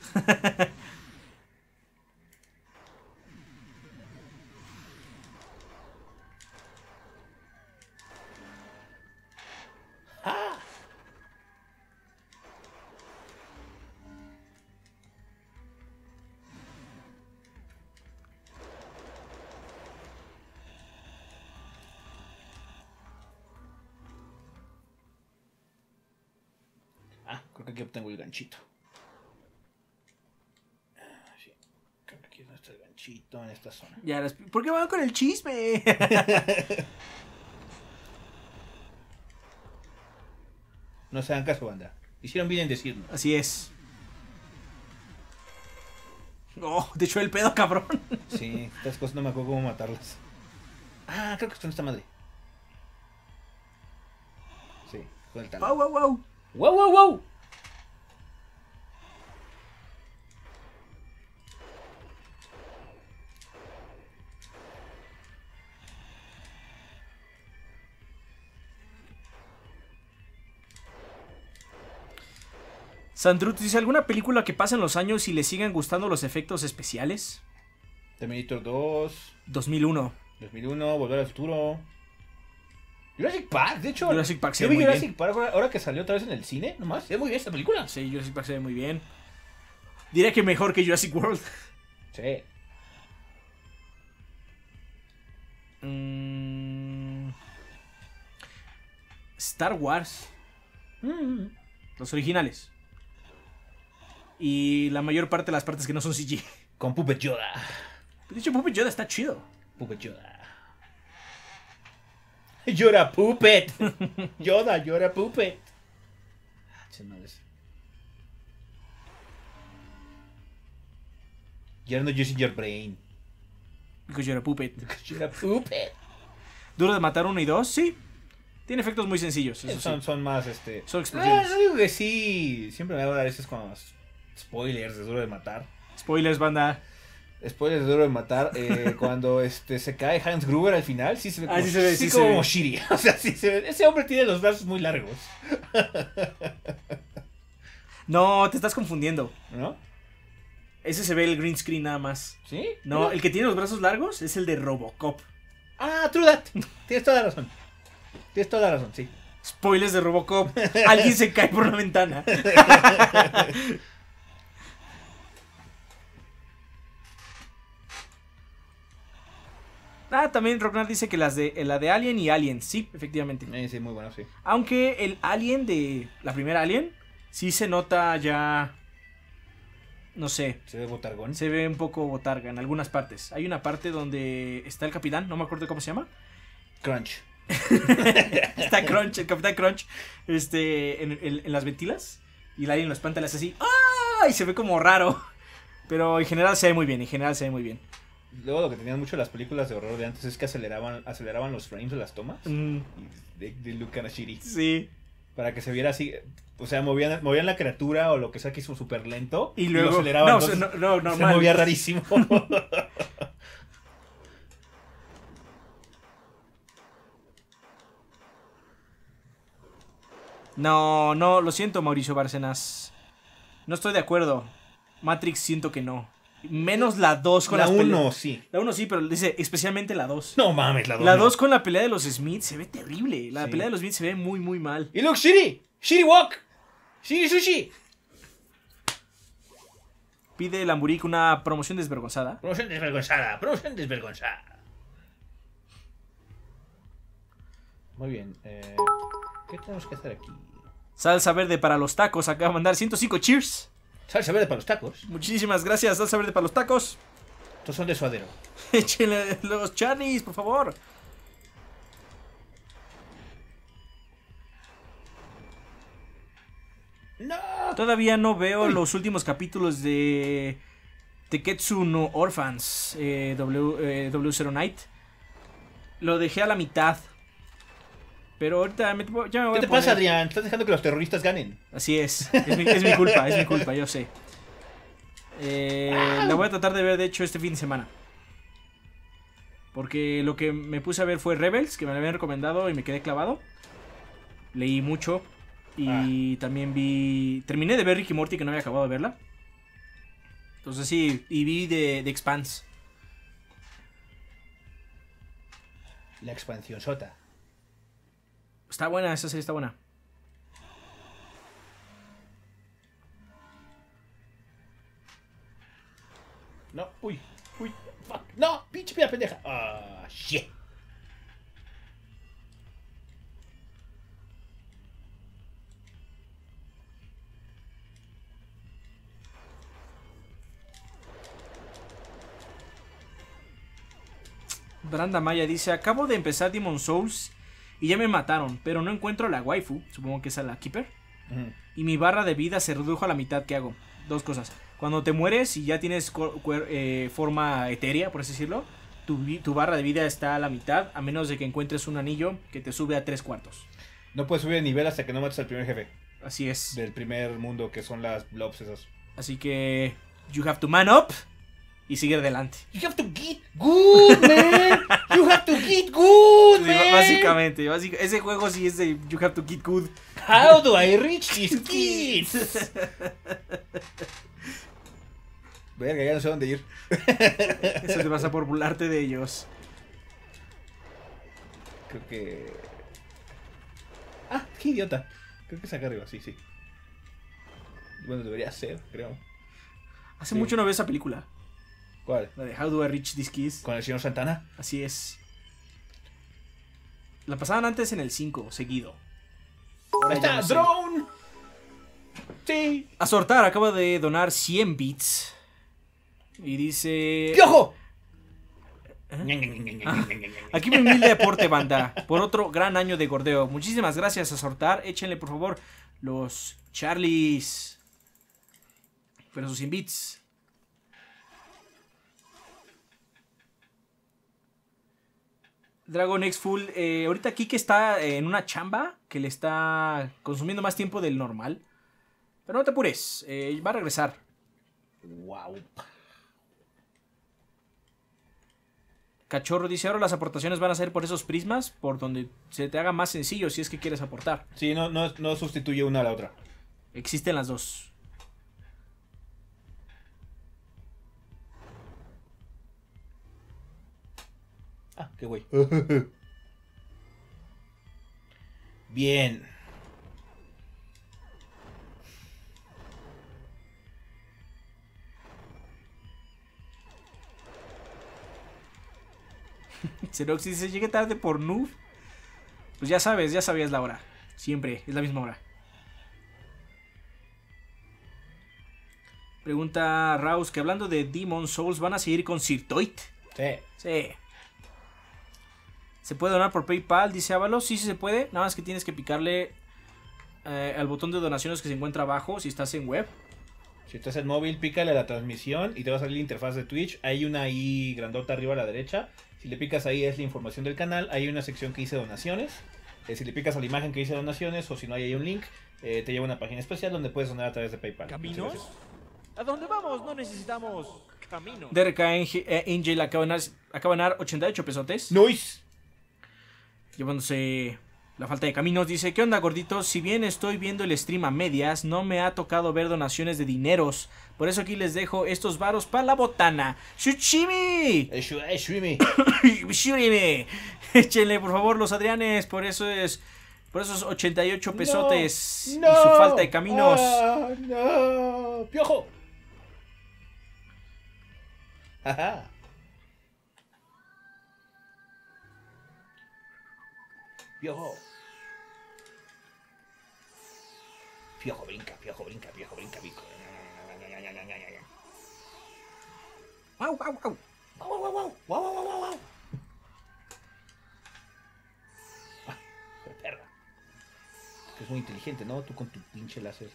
Aquí obtengo el ganchito. Ah, sí. Creo que aquí es ganchito en esta zona. Ya, las- ¿Por qué van con el chisme? *laughs* No se hagan caso, banda. Hicieron bien en decirnos. Así es. Oh, te echó el pedo, cabrón. *laughs* Sí, estas cosas no me acuerdo cómo matarlas. Ah, creo que está en esta madre. Sí, con el tal. Wow, wow, wow. ¡Wow, wow, wow! Sandrut dice, ¿alguna película que pasen los años y le sigan gustando los efectos especiales? Terminator 2, 2001. 2001, Volver al Futuro. Jurassic Park, de hecho. Jurassic Park se ve muy Jurassic bien. Park ahora, ahora que salió otra vez en el cine, nomás. Se ve muy bien esta película. Sí, Jurassic Park se ve muy bien. Diría que mejor que Jurassic World. Sí. Mm. Star Wars. Mm. Los originales. Y la mayor parte de las partes que no son CG. Con Puppet Yoda. De hecho, Puppet Yoda está chido. Puppet Yoda. Llora Puppet. Yoda, llora Puppet. Ah. You're not using your brain. Because you're a puppet. Llora Puppet. Duro de matar uno y dos, sí. Tiene efectos muy sencillos. eso sí. Son, más este. Son Ah, explosiones. no digo que sí. Siempre me va a dar con los spoilers de Duro de Matar. Spoilers, banda. Spoilers de Duro de Matar. eh, *laughs* cuando este, se cae Hans Gruber al final, sí se ve Ah, como, sí se ve, sí como ve. Shiri. *laughs* O sea, sí se ve. Ese hombre tiene los brazos muy largos. *laughs* No, te estás confundiendo. ¿No? Ese se ve el green screen nada más. ¿Sí? No, el que tiene los brazos largos es el de Robocop. Ah, true that. Tienes toda la razón. Tienes toda la razón, sí. Spoilers de Robocop. Alguien se cae por la ventana. Ah, también Rocknar dice que las de, la de Alien y Alien, sí, efectivamente. Eh, sí, muy bueno, sí. Aunque el Alien de la primera Alien, sí se nota ya, no sé, Se ve botargón. se ve un poco botarga en algunas partes. Hay una parte donde está el capitán, no me acuerdo cómo se llama. Crunch. *laughs* Está Crunch, el Capitán Crunch, este, en, en- en las ventilas. Y el alien lo espanta, le hace así. ¡Ah! Y se ve como raro. Pero en general se ve muy bien, en general se ve muy bien. Luego lo que tenían mucho las películas de horror de antes es que aceleraban, aceleraban los frames de las tomas. Mm, de, de shitty. sí. Para que se viera así. O sea, movían, movían la criatura o lo que sea que hizo súper lento. Y luego. lo aceleraban. no, entonces no, no, se normal. movía rarísimo. *laughs* No, no, lo siento, Mauricio Bárcenas. No estoy de acuerdo. Matrix siento que no. Menos la 2 con la las peleas. 1, sí. La 1 sí, pero dice especialmente la 2. No mames, la 2. La 2 con la pelea de los Smith se ve terrible. La Sí. pelea de los Smith se ve muy, muy mal. Y look, shitty. Shitty walk. Shitty sushi. Pide Lamburic una promoción desvergonzada. Promoción desvergonzada. Promoción desvergonzada. Muy bien. Eh, ¿Qué tenemos que hacer aquí? Salsa verde para los tacos. Acaba de mandar 105 cheers. Salsa verde para los tacos. Muchísimas gracias, salsa verde para los tacos. Estos son de suadero. *laughs* Échenle los charnies, por favor. ¡No! Todavía no veo los últimos capítulos de Teketsu no Orphans, eh, w, eh, W0 Night. Lo dejé a la mitad. Pero ahorita me- ya me voy ¿Qué te a poner- pasa, Adrián? Estás dejando que los terroristas ganen. Así es. Es mi, es mi culpa, es mi culpa, yo sé. Eh, la voy a tratar de ver, de hecho, este fin de semana. Porque lo que me puse a ver fue Rebels, que me lo habían recomendado y me quedé clavado. Leí mucho. Y también vi. Terminé de ver Ricky Morty, que no había acabado de verla. Entonces sí, y vi de, de Expanse. La expansión sota. Está buena, esa serie está buena. No, uy, uy, fuck. No, pinche pida pendeja. Ah, shit. Branda Maya dice: Acabo de empezar Demon Souls y ya me mataron, pero no encuentro la waifu. Supongo que es a la Keeper. Y mi barra de vida se redujo a la mitad. ¿Qué hago? Dos cosas. Cuando te mueres y ya tienes eh, forma etérea, por así decirlo, tu, tu barra de vida está a la mitad, a menos de que encuentres un anillo que te sube a tres cuartos. No puedes subir de nivel hasta que no mates al primer jefe Así es. del primer mundo, que son las blobs esas. Así que. You have to man up y seguir adelante. You have to get good, man. You have to get good, Sí, man. ba- básicamente, básica- ese juego sí es de You have to get good. How do I reach these *laughs* kids? Verga, ya no sé dónde ir. Eso te pasa por burlarte de ellos. Creo que. qué idiota. Creo que es acá arriba, sí, sí. Bueno, debería ser, creo. Hace Sí. mucho no veo esa película. ¿Cuál? La de How Do I Reach This Kiss. ¿Con el señor Santana? Así es. La pasaban antes en el 5, seguido. Ahora ¡Ahí ya está! no sé. ¡Drone! Sí. Azortar acaba de donar 100 bits. Y dice... ¡Piojo! Aquí mi humilde aporte, banda. Por otro gran año de gordeo. Muchísimas gracias, Azortar. Échenle, por favor, los Charlies. Pero sus 100 bits. Dragon X Full. eh, ahorita Kike está eh, en una chamba que le está consumiendo más tiempo del normal. Pero no te apures, eh, va a regresar. Wow. Cachorro dice, ahora las aportaciones van a ser por esos prismas, por donde se te haga más sencillo si es que quieres aportar. Sí, no, no, no sustituye una a la otra. Existen las dos. Ah, qué güey. *laughs* Bien. *laughs* Xerox dice, llegué tarde por noob. Pues ya sabes, ya sabías la hora. Siempre, es la misma hora. Pregunta Raus que hablando de Demon Souls, ¿van a seguir con Sirtoit? Sí. Sí. ¿Se puede donar por PayPal? Dice Ábalos. Sí, sí se puede. Nada más que tienes que picarle eh, al botón de donaciones que se encuentra abajo si estás en web. Si estás en móvil, pícale a la transmisión y te va a salir la interfaz de Twitch. Hay una ahí grandota arriba a la derecha. Si le picas ahí es la información del canal. Hay una sección que dice donaciones. Eh, si le picas a la imagen que dice donaciones o si no hay ahí un link, eh, te lleva a una página especial donde puedes donar a través de PayPal. ¿Caminos? ¿A dónde vamos? No necesitamos camino. DRK Angel, Angel acaba de ganar, acaba de ganar 88 pesotes. Noise. Llevándose la falta de caminos. Dice, ¿qué onda gorditos? Si bien estoy viendo el stream a medias, no me ha tocado ver donaciones de dineros. Por eso aquí les dejo estos varos para la botana. ¡Shuchimi! Shu- Shuimi. *coughs* ¡Shurime! Échenle por favor los Adrianes. Por eso es... Por esos 88 pesotes No, y su falta de caminos. Ah, no. ¡Piojo! Ajá. Piojo. Piojo brinca, piojo brinca, piojo brinca. Guau, guau, guau, guau, guau, guau, guau, guau. Ah, *laughs* qué perra. Que es muy inteligente, ¿no? Tú con tu pinche láser.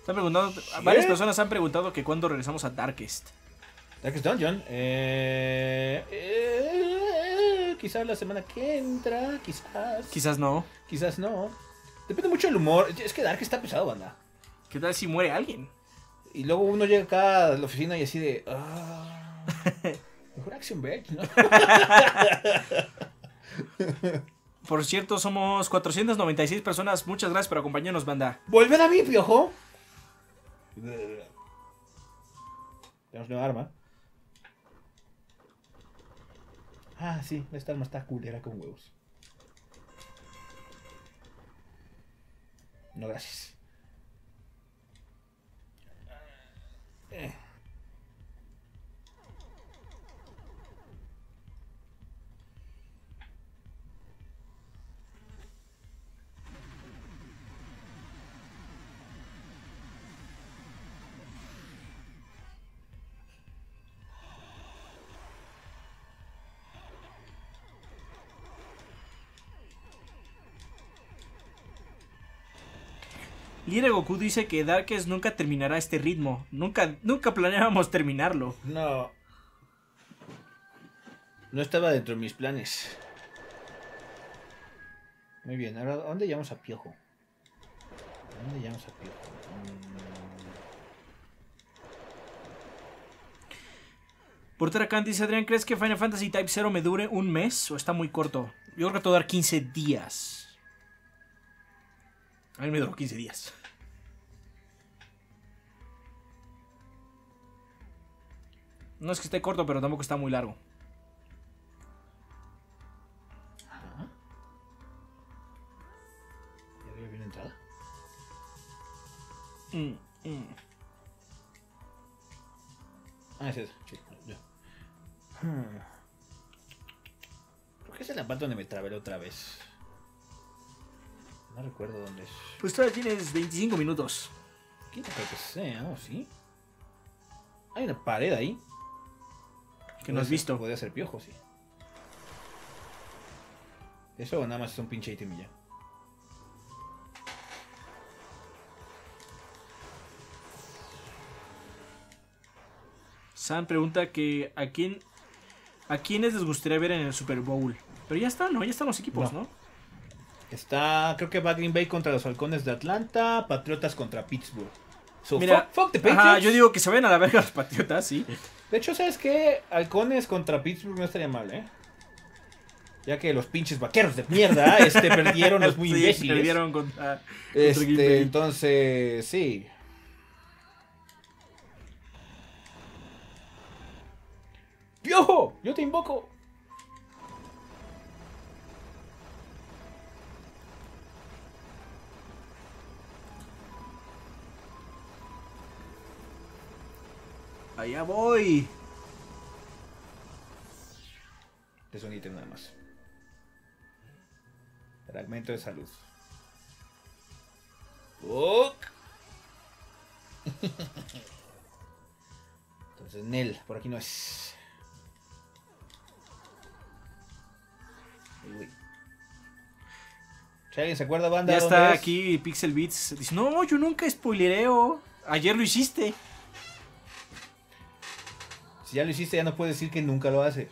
Están preguntando, varias personas han preguntado que cuándo regresamos a Darkest. Darkest Dungeon. Eh, eh, quizás la semana que entra, quizás. Quizás no. Quizás no. Depende mucho del humor. Es que Dark está pesado, banda. ¿Qué tal si muere alguien? Y luego uno llega acá a la oficina y así de. Ah, *laughs* mejor Action Verge, ¿no? *laughs* Por cierto, somos 496 personas. Muchas gracias por acompañarnos, banda. ¡Volver a mí, piojo! Tenemos nueva arma. Ah, sí, esta arma está culera con huevos. No, gracias. Eh. Lire Goku dice que Darkest nunca terminará este ritmo. Nunca, nunca planeábamos terminarlo. No. No estaba dentro de mis planes. Muy bien, ahora ¿a dónde llamamos a Piojo? ¿A dónde llamamos a Piojo? Por Khan dice Adrián, ¿crees que Final Fantasy Type 0 me dure un mes o está muy corto? Yo creo que te va a dar 15 días. A mí me duró 15 días. No es que esté corto, pero tampoco está muy largo. Ah. ¿Y arriba viene entrada? Mm, mm. Ah, es eso. Sí, yo. Creo que es la parte donde me trabé otra vez. No recuerdo dónde es. Pues todavía tienes 25 minutos. ¿Quién creo que sea? ¿O sí? Hay una pared ahí. Que no has Podría ser- visto. Podría ser piojo, sí. Eso nada más es un pinche ítem y ya. Sam pregunta que a quién a quiénes les gustaría ver en el Super Bowl. Pero ya están, ¿no? Ya están los equipos, No. ¿no? Está, creo que va Green Bay contra los halcones de Atlanta, Patriotas contra Pittsburgh. So, Mira, fuck, fuck the Patriots. Ajá, yo digo que se vayan a la verga los patriotas, sí. De hecho, ¿sabes qué? Halcones contra Pittsburgh no estaría mal, ¿eh? Ya que los pinches vaqueros de mierda este, perdieron los muy *laughs* Sí, imbéciles. Perdieron contra, Este, entonces, sí. ¡Piojo! Yo te invoco. Allá voy. Es un ítem nada más. Fragmento de salud. Fuck. *laughs* Entonces, Nel, por aquí no es. Güey. Si alguien se acuerda, banda, Ya está es? aquí Pixel Beats. Dice, no, yo nunca spoilereo. Ayer lo hiciste. Si ya lo hiciste, ya no puedes decir que nunca lo haces.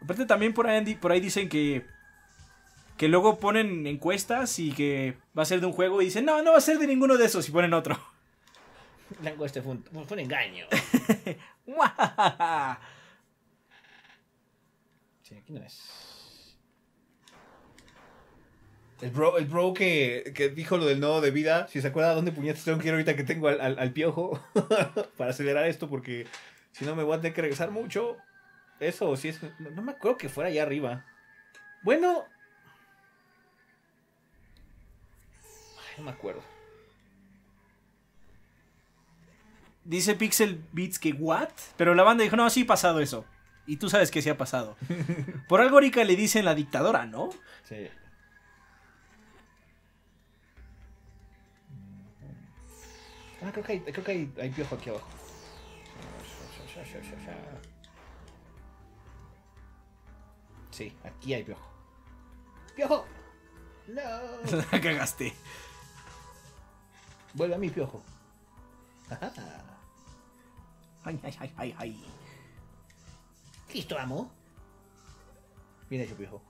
Aparte también por ahí, por ahí dicen que que luego ponen encuestas y que va a ser de un juego y dicen, no, no va a ser de ninguno de esos y ponen otro. *laughs* La encuesta fue un, fue un engaño. *laughs* Sí, aquí no es. El bro, el bro que, que dijo lo del nodo de vida, si se acuerda dónde puñetas tengo que ir ahorita que tengo al, al- al piojo *laughs* para acelerar esto porque si no me voy a tener que regresar mucho. Eso, si es... No, me acuerdo que fuera allá arriba. Bueno... Ay, no me acuerdo. Dice Pixel Beats que what? Pero la banda dijo, no, sí ha pasado eso. Y tú sabes que sí ha pasado. *laughs* Por algo Erika le dicen la dictadora, ¿no? Sí. Ah, creo que hay, creo que hay, hay piojo aquí abajo. Sí, aquí hay piojo. ¡Piojo! ¡No! *laughs* La cagaste. Vuelve a mi piojo. Ajá. Ay, ay, ay, ay, ay. Listo, amo. Bien hecho, piojo.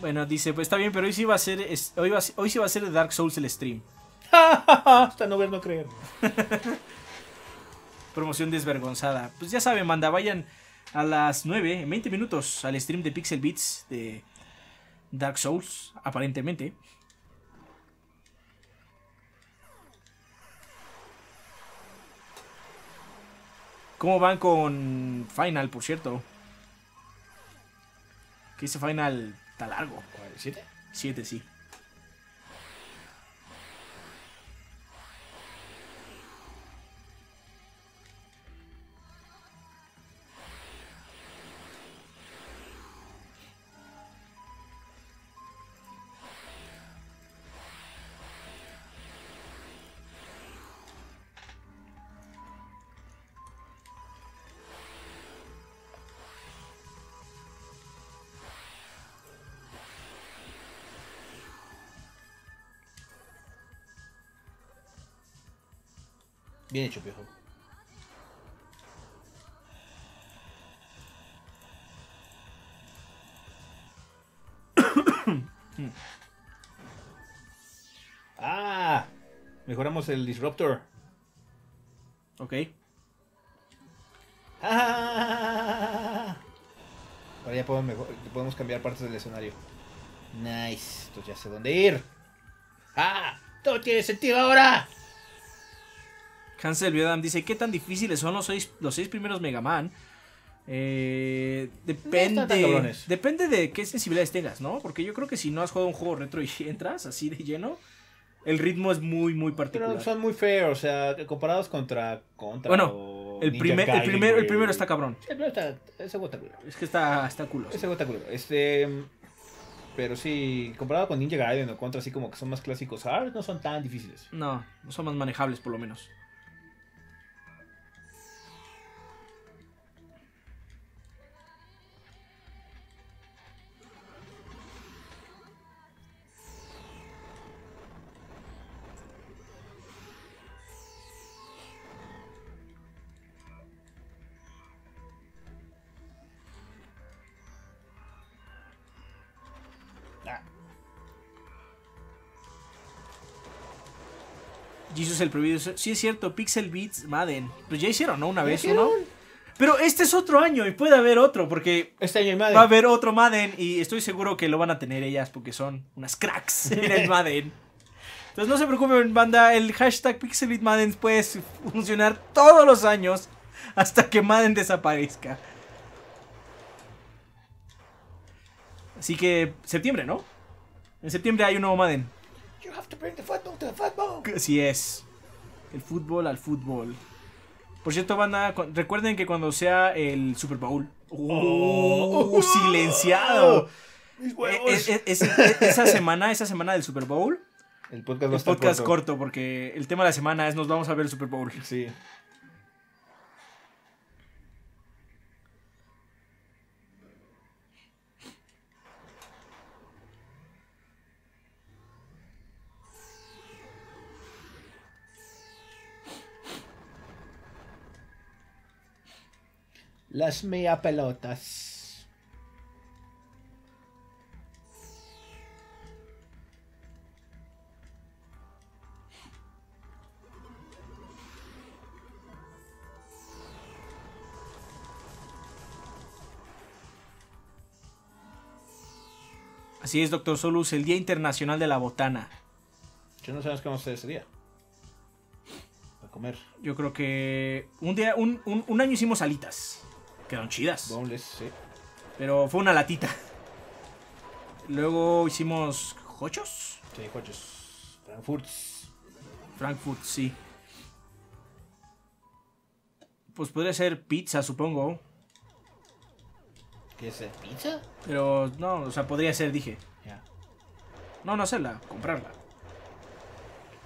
Bueno, dice, pues está bien, pero hoy sí va a ser, es- hoy, va hoy sí va a ser de Dark Souls el stream. *laughs* Hasta no ver, no creer. *laughs* Promoción desvergonzada. Pues ya saben, manda, vayan a las 9, en 20 minutos, al stream de Pixel Beats de Dark Souls, aparentemente. ¿Cómo van con Final, por cierto? Que ese Final está largo. ¿Siete? 7, sí. Bien hecho, piojo. *coughs* ah, mejoramos el disruptor. Ok. Ah. Ahora ya podemos, mejor- podemos cambiar partes del escenario. Nice. Entonces ya sé dónde ir. ¡Ah! ¡Todo tiene sentido ahora! Hansel Biodam dice, ¿qué tan difíciles son los seis, los seis primeros Mega Man? Eh, depende, depende de qué sensibilidades tengas, ¿no? Porque yo creo que si no has jugado un juego retro y *laughs* entras así de lleno, el ritmo es muy, muy particular. Pero son muy feos, o sea, comparados contra. contra Bueno, el, primer, el, Gaiden, primer, el primero está cabrón. El primero está. Ese está culero. Es que está, está culo. Ese está culero. Este. Pero sí, comparado con Ninja Gaiden o contra así como que son más clásicos hard, no son tan difíciles. No, no son más manejables por lo menos. El prohibido. Sí es cierto, Pixel Beats Madden. Pues ya hicieron, ¿no? Una ¿ya vez uno. Pero este es otro año y puede haber otro porque Este año Madden. va a haber otro Madden y estoy seguro que lo van a tener ellas porque son unas cracks *laughs* en el Madden. Entonces no se preocupen, banda, el hashtag Pixelbeat Madden puede funcionar todos los años hasta que Madden desaparezca. Así que septiembre, ¿no? En septiembre hay un nuevo Madden. You have to bring the football to the football. Así es. El fútbol al fútbol. Por cierto, banda, cu- recuerden que cuando sea el Super Bowl. Oh. ¡Uh! silenciado. *laughs* Mis huevos. ese- esa semana, esa semana del Super Bowl, el podcast va a el podcast corto. corto, porque el tema de la semana es nos vamos a ver el Super Bowl. Sí. Las mea pelotas. Así es, Doctor Solus, el Día Internacional de la Botana. Yo no vamos a hacer ese día. A comer. Yo creo que un día, un, un- un año hicimos alitas. Quedaron chidas. Boneless, sí. Pero fue una latita. Luego hicimos jochos. Sí, coches. Frankfurts. Frankfurt, sí. Pues podría ser pizza, supongo. ¿Qué es pizza? Pero no, o sea, podría ser, dije. Ya. No, no hacerla, comprarla.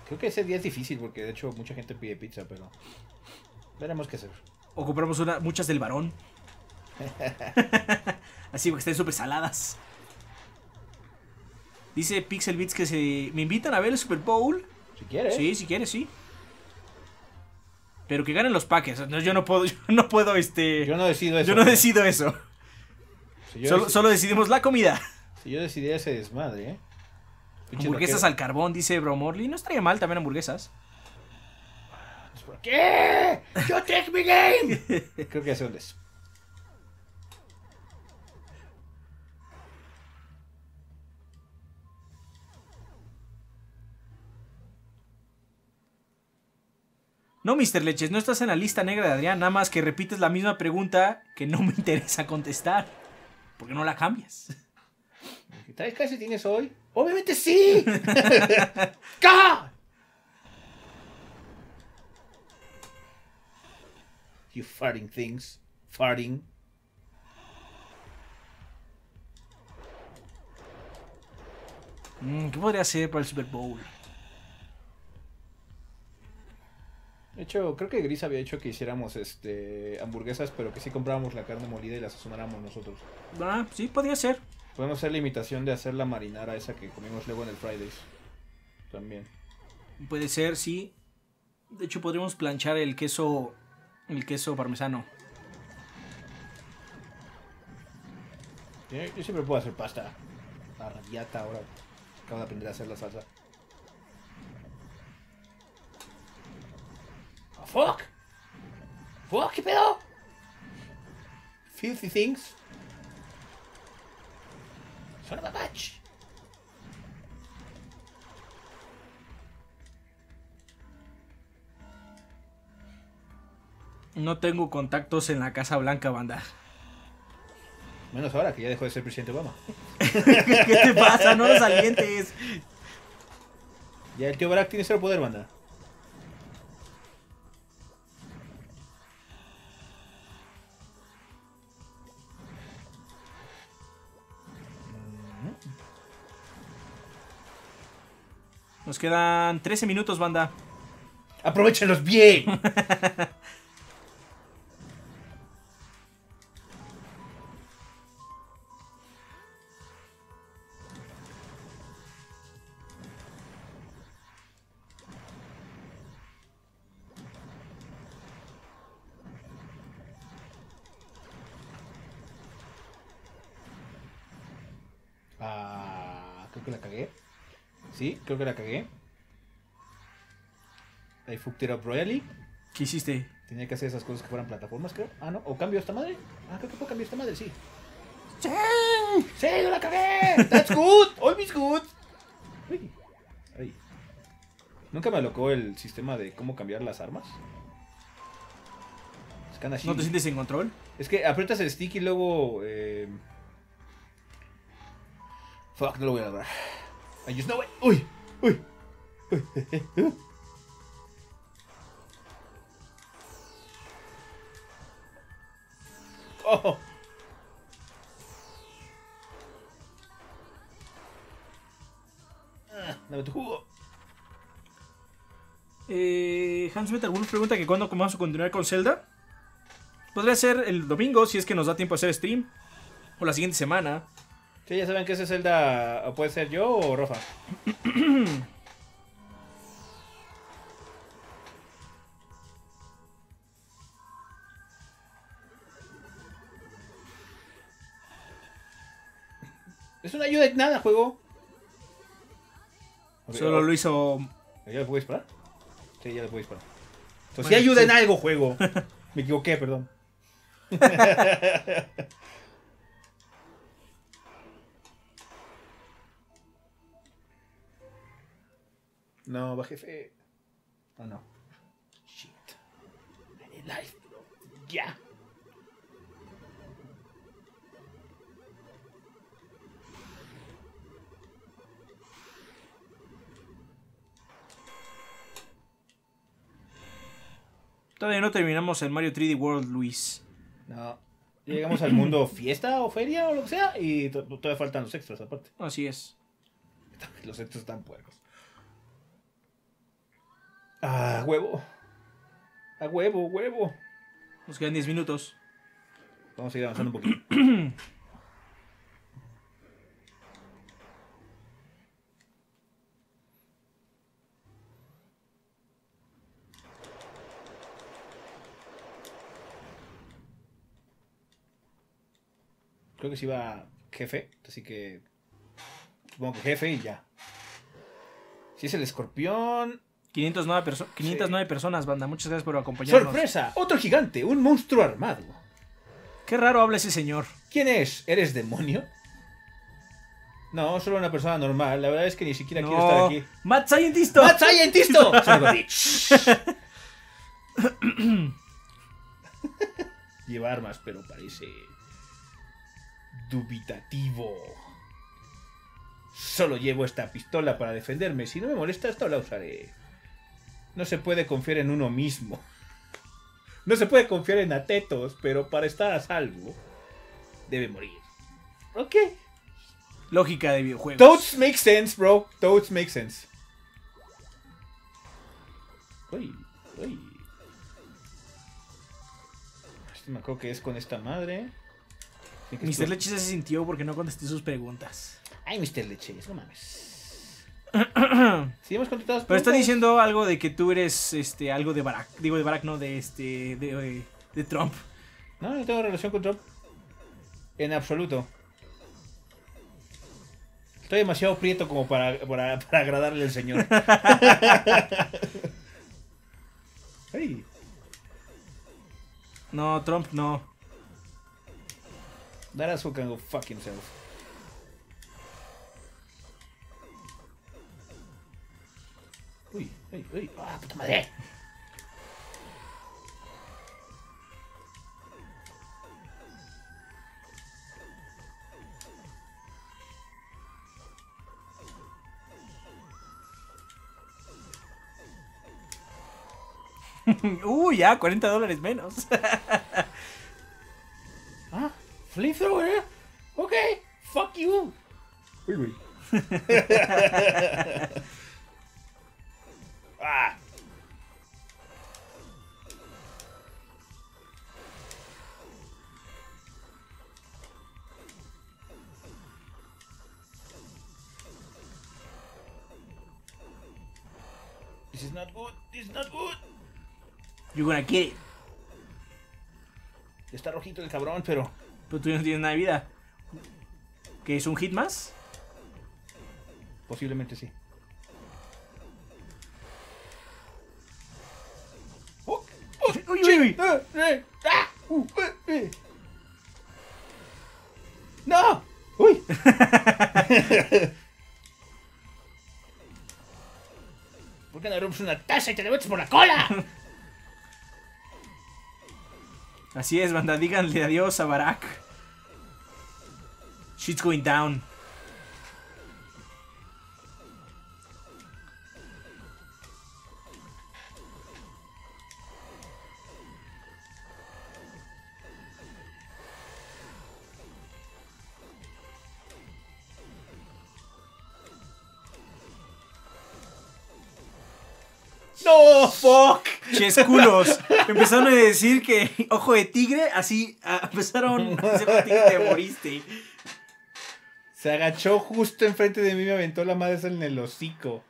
Creo que ese día es difícil porque de hecho mucha gente pide pizza, pero veremos qué hacer. O compramos una, muchas del varón. *laughs* Así porque estén súper saladas. Dice Pixel Beats que se me invitan a ver el Super Bowl. Si quieres. Sí, si quieres, sí. Pero que ganen los Packers. No, yo no puedo, *laughs* yo no puedo, este. Yo no decido eso. yo no decido eso. Si yo, Solo, deci- solo decidimos la comida. si yo decidiera ese desmadre, ¿eh? Hamburguesas al carbón, dice Bro Morley. No estaría mal también hamburguesas. ¿Qué? ¡Yo take mi game! *laughs* Creo que ya sé dónde es. No, Mr. Leches, no estás en la lista negra de Adrián. Nada más que repites la misma pregunta que no me *laughs* interesa contestar. Porque no la cambias. ¿Traes calcetines hoy? ¡Obviamente sí! *laughs* ¡God! You farting things. Farting. Mm, ¿Qué podría ser para el Super Bowl? De hecho, creo que Gris había dicho que hiciéramos este hamburguesas, pero que sí comprábamos la carne molida y la sazonáramos nosotros. Ah, sí, podría ser. Podemos hacer la imitación de hacer la marinara esa que comimos luego en el Fridays. También. Puede ser, sí. De hecho, podríamos planchar el queso. El queso parmesano. Yo, siempre puedo hacer pasta. Arrabbiata ahora. Acabo de aprender a hacer la salsa. Fuck. Fuck, ¿qué pedo? Filthy things. Son of a bitch. No tengo contactos en la Casa Blanca, banda. Menos ahora que ya dejó de ser presidente Obama. *laughs* ¿Qué te pasa? No los alientes. Ya el tío Barack tiene cero poder, banda. Nos quedan 13 minutos, banda. ¡Aprovechenlos bien! *laughs* creo que la cagué. I fucked it up royally. ¿Qué hiciste? Tenía que hacer esas cosas que fueran plataformas, creo. Ah, no. ¿O cambio esta madre? Ah, creo que puedo cambiar esta madre, sí. ¡Sí! ¡Sí, yo la cagué! ¡That's good! ¡Always good! Uy. Ahí. Nunca me alocó el sistema de cómo cambiar las armas. ¿No te sientes en control? Es que aprietas el stick y luego. Eh... Fuck, no lo voy a lograr. I just know it. Uy, uy. uy. Oh. Ah, dame tu jugo. Eh, Hans Metal Wolf pregunta que cuándo vamos a continuar con Zelda. Podría ser el domingo si es que nos da tiempo a hacer stream. O la siguiente semana. Sí, ya saben que ese Zelda puede ser yo o Rafa. Es una ayuda de nada, juego. Solo oh, lo hizo. ¿Ya le puedo disparar? Sí, ya le puedo disparar. Entonces, Bueno, sí ayuda en algo, juego. *laughs* Me equivoqué, perdón. *laughs* No, va jefe. Oh no. Shit. I need life. Ya. Todavía no terminamos el Mario 3D World, Luis. No. Llegamos al mundo fiesta o feria o lo que sea y to- todavía faltan los extras aparte. Así es. *laughs* Los extras están puercos. Ah, huevo. A huevo, huevo. Nos quedan 10 minutos. Vamos a ir avanzando un poquito. *clears throat* Creo que sí va jefe, así que supongo que jefe y ya. Si es el escorpión. 509, perso- 509 personas, banda. Muchas gracias por acompañarnos. ¡Sorpresa! Otro gigante, un monstruo armado. Qué raro habla ese señor. ¿Quién es? ¿Eres demonio? No, solo una persona normal. La verdad es que ni siquiera quiero estar aquí. Mad Scientist. ¡Mad Scientist! *laughs* Sonic Beach. *laughs* Lleva armas, pero parece dubitativo. Solo llevo esta pistola para defenderme. Si no me molesta, esta la usaré. No se puede confiar en uno mismo. No se puede confiar en atetos, pero para estar a salvo, debe morir. Ok. Lógica de videojuegos. Toads make sense, bro. Toads make sense. Uy, uy. Este me acuerdo que es con esta madre. Mr. Leche se sintió porque no contesté sus preguntas. Ay, Mr. Leches, no mames. *coughs* Pero está diciendo algo de que tú eres este algo de Barack. Digo de Barack, no de este. de, de Trump. No, no tengo relación con Trump. En absoluto. Estoy demasiado prieto como para, para, para agradarle al señor. *laughs* Ay, No, Trump no. that asshole can go fuck himself. uy, uy. ¡Ah, puta! *laughs* Uy, ya, 40 dólares menos. *laughs* ah, flamethrower. Eh. Ok, fuck you. Uy, uy. *laughs* ah. This is not good. This is not good. You're gonna get it. Está rojito el cabrón, pero Pero tú no tienes nada de vida. ¿Qué es un hit más? posiblemente sí. Uy, uy, uy. eh, eh, ah, uh, eh. ¡No! ¡Uy! *laughs* ¿Por qué no rompes una taza y te la metes por la cola? Así es, banda. Díganle adiós a Barack. Shit's going down. ¡Fuck! Chesculos. Empezaron a decir que ojo de tigre, así empezaron a decir que te moriste. Se agachó justo enfrente de mí y me aventó la madre en el hocico.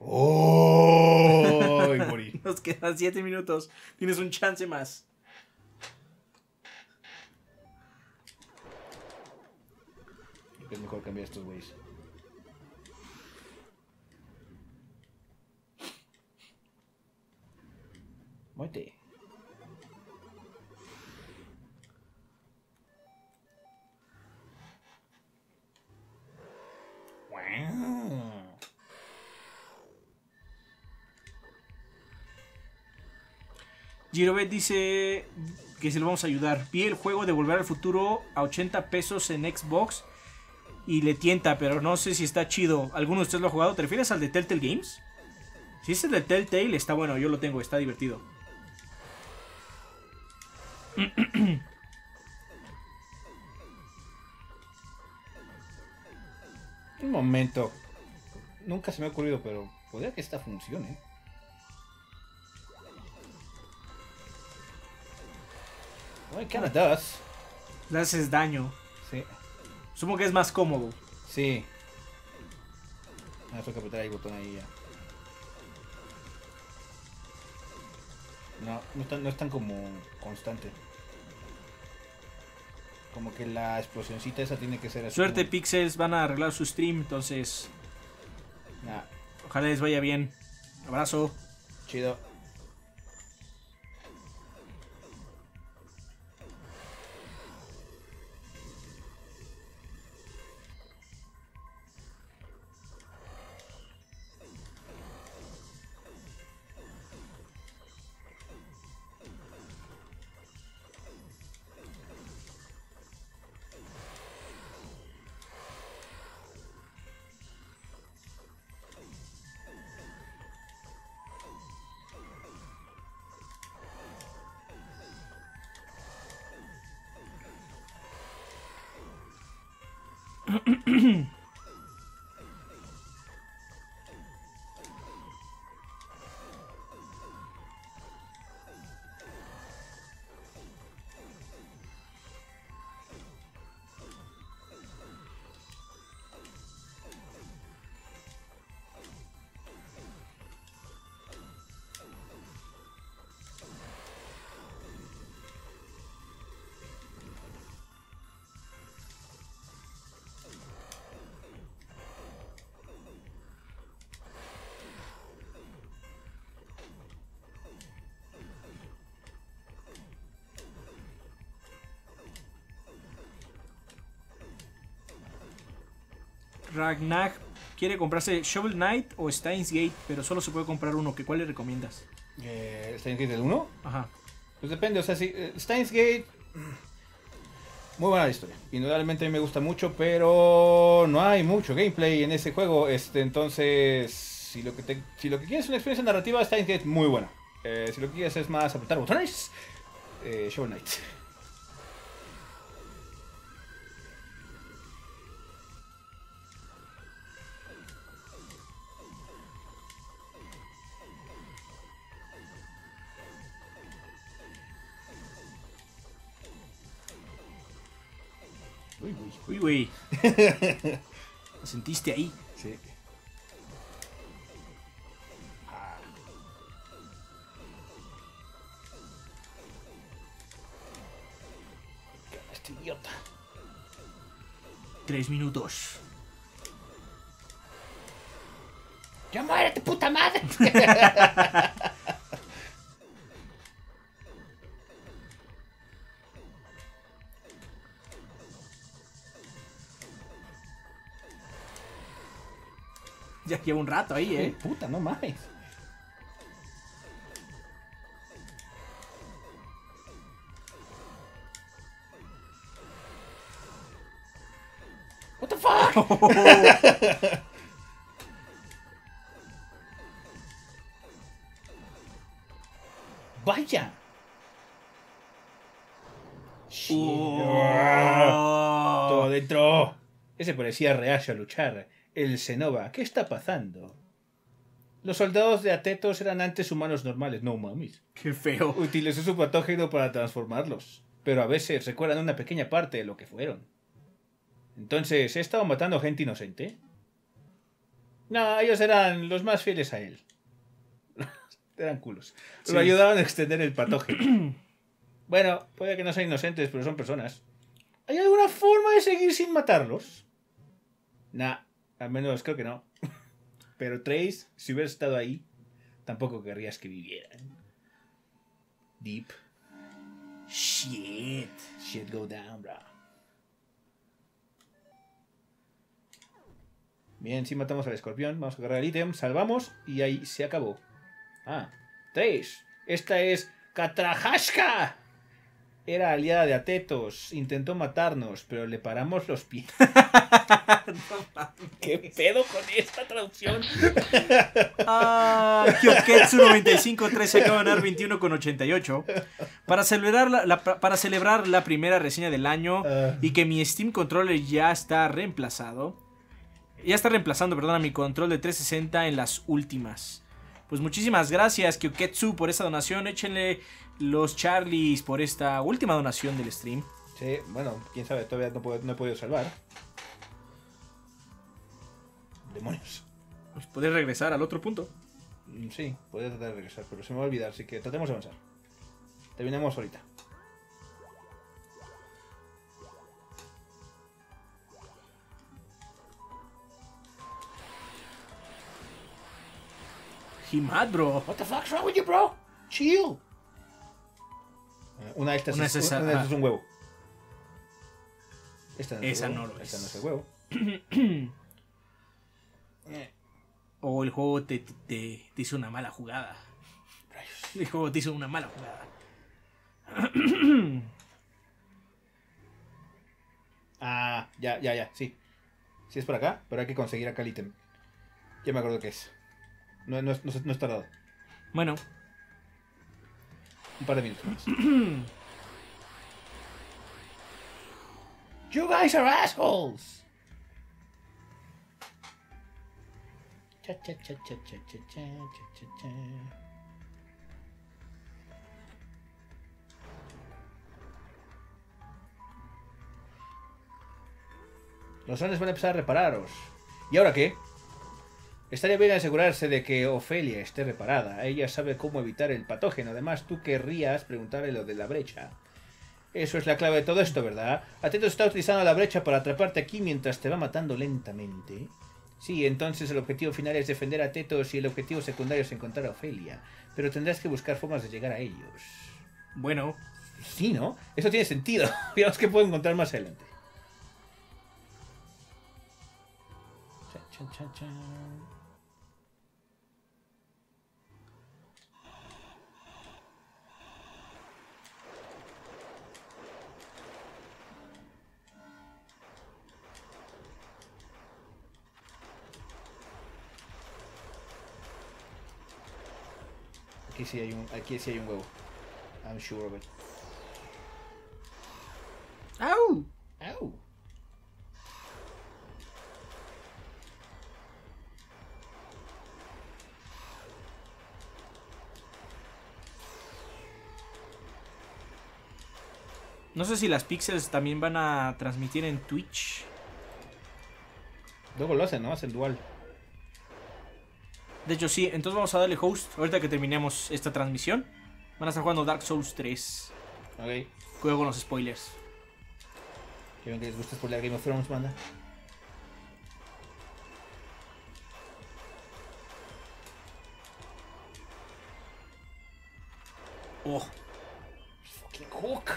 ¡Oh! Y morí. Nos quedan 7 minutos. Tienes un chance más. Es mejor cambiar estos güeyes. Muerte. Girobet dice que se lo vamos a ayudar. Vi el juego de Volver al Futuro a 80 pesos en Xbox y le tienta, pero no sé si está chido. ¿Alguno de ustedes lo ha jugado? ¿Te refieres al de Telltale Games? Si es el de Telltale, está bueno, yo lo tengo, está divertido. Un momento. Nunca se me ha ocurrido, pero podría que esta funcione. Well, it kinda does. Le haces daño. Sí. Supongo que es más cómodo. Sí. Ah, tengo que apretar el botón ahí ya. No, no es tan, no es tan como constante. Como que la explosioncita esa tiene que ser así. Suerte, como- Pixels, van a arreglar su stream, entonces Nah, ojalá les vaya bien. Abrazo. chido. Ragnar quiere comprarse Shovel Knight o Steins Gate, pero solo se puede comprar uno. ¿Que ¿Cuál le recomiendas? Eh, ¿Steins Gate del 1? Ajá. Pues depende, o sea, si eh, Steins Gate. Muy buena la historia. Indudablemente a mí me gusta mucho, pero no hay mucho gameplay en ese juego. Este, entonces, Si lo que, te- si lo que quieres es una experiencia narrativa, Steins Gate muy buena. Eh, si lo que quieres es más apretar botones, eh, Shovel Knight. Uy, güey. *laughs* Lo sentiste ahí. Sí. ¿Qué onda este idiota? Tres minutos. ¡Ya muérete, puta madre! *laughs* lleva un rato ahí, ¡Eh, puta, no mames! What the fuck? *laughs* Vaya. Todo Oh. adentro. Ese parecía reacio a luchar. El Senova, ¿qué está pasando? Los soldados de Atetos eran antes humanos normales, no mames. Qué feo. Utilizó su patógeno para transformarlos, pero a veces recuerdan una pequeña parte de lo que fueron. Entonces, ¿he estado matando gente inocente? No, ellos eran los más fieles a él. *laughs* eran culos. Sí. Lo ayudaban a extender el patógeno. *clears throat* bueno, puede que no sean inocentes, pero son personas. ¿Hay alguna forma de seguir sin matarlos? Nah, al menos creo que no. *laughs* pero Trace, si hubieras estado ahí, tampoco querrías que vivieran. Deep. Shit. Shit go down, bro. Bien, si matamos al escorpión, vamos a agarrar el ítem, salvamos y ahí se acabó. Ah, 3. Esta es Katrahashka. Era aliada de Atetos, intentó matarnos, pero le paramos los pies. *laughs* ¿Qué pedo con esta traducción? Ah, Kyoketsu 9513 acaba de ganar 21 con 88. Para celebrar la, la- para celebrar la primera reseña del año Ah. y que mi Steam Controller ya está reemplazado. Ya está reemplazando, perdón, a mi control de 360 en las últimas. Pues muchísimas gracias, Kyoketsu, por esta donación. Échenle los Charlies por esta última donación del stream. Sí, bueno, quién sabe, todavía no, puedo- no he podido salvar. Demonios. Pues poder regresar al otro punto. Mm, Sí, podría tratar de regresar, pero se me va a olvidar, así que tratemos de avanzar. Terminamos ahorita. He mad, bro. What the fuck's wrong with you, bro? Chill. Una de estas Una es, es esa, una de estas ajá. es un huevo. Esta no es Esa huevo, no lo esta es. no es el huevo. *clears throat* O el juego te, te- te- hizo una mala jugada. El juego te hizo una mala jugada. *clears throat* Ah, ya, ya, ya, sí. Sí es por acá, pero hay que conseguir acá el ítem. Ya me acuerdo qué es. No, no, no, no es tardado. Bueno, Un par de minutos más. *clears throat* you guys are assholes. Cha, cha, cha, cha, cha, cha, cha, cha, cha. Los drones van a empezar a repararos. ¿Y ahora qué? Estaría bien asegurarse de que Ofelia esté reparada. Ella sabe cómo evitar el patógeno. Además, tú querrías preguntarle lo de la brecha. Eso es la clave de todo esto, ¿verdad? Atento está utilizando la brecha para atraparte aquí mientras te va matando lentamente. Sí, entonces el objetivo final es defender a Tetos y el objetivo secundario es encontrar a Ofelia. Pero tendrás que buscar formas de llegar a ellos. bueno. Sí, ¿no? Eso tiene sentido. *laughs* Veamos qué puedo encontrar más adelante. Chan, chan, chan, Aquí sí hay un, aquí sí hay un huevo. I'm sure of it. ¡Au! Au. No sé si las Pixels también van a transmitir en Twitch. Luego lo hacen, ¿no? Hacen dual. De hecho, sí. Entonces vamos a darle host ahorita que terminemos esta transmisión. Van a estar jugando Dark Souls 3. Ok. Cuidado con los spoilers. Quieren que les guste spoiler Game of Thrones, banda. Oh, Fucking hook.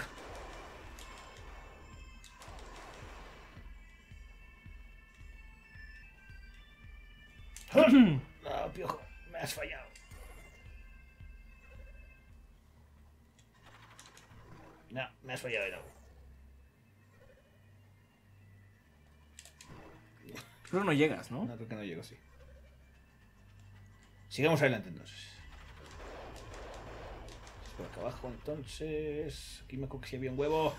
*clears throat* No, piojo, me has fallado. No, me has fallado de nuevo. creo que no llegas, ¿no? No, creo que no llego, sí. Sigamos adelante entonces. Por acá abajo entonces. Aquí me acuerdo que si había un huevo.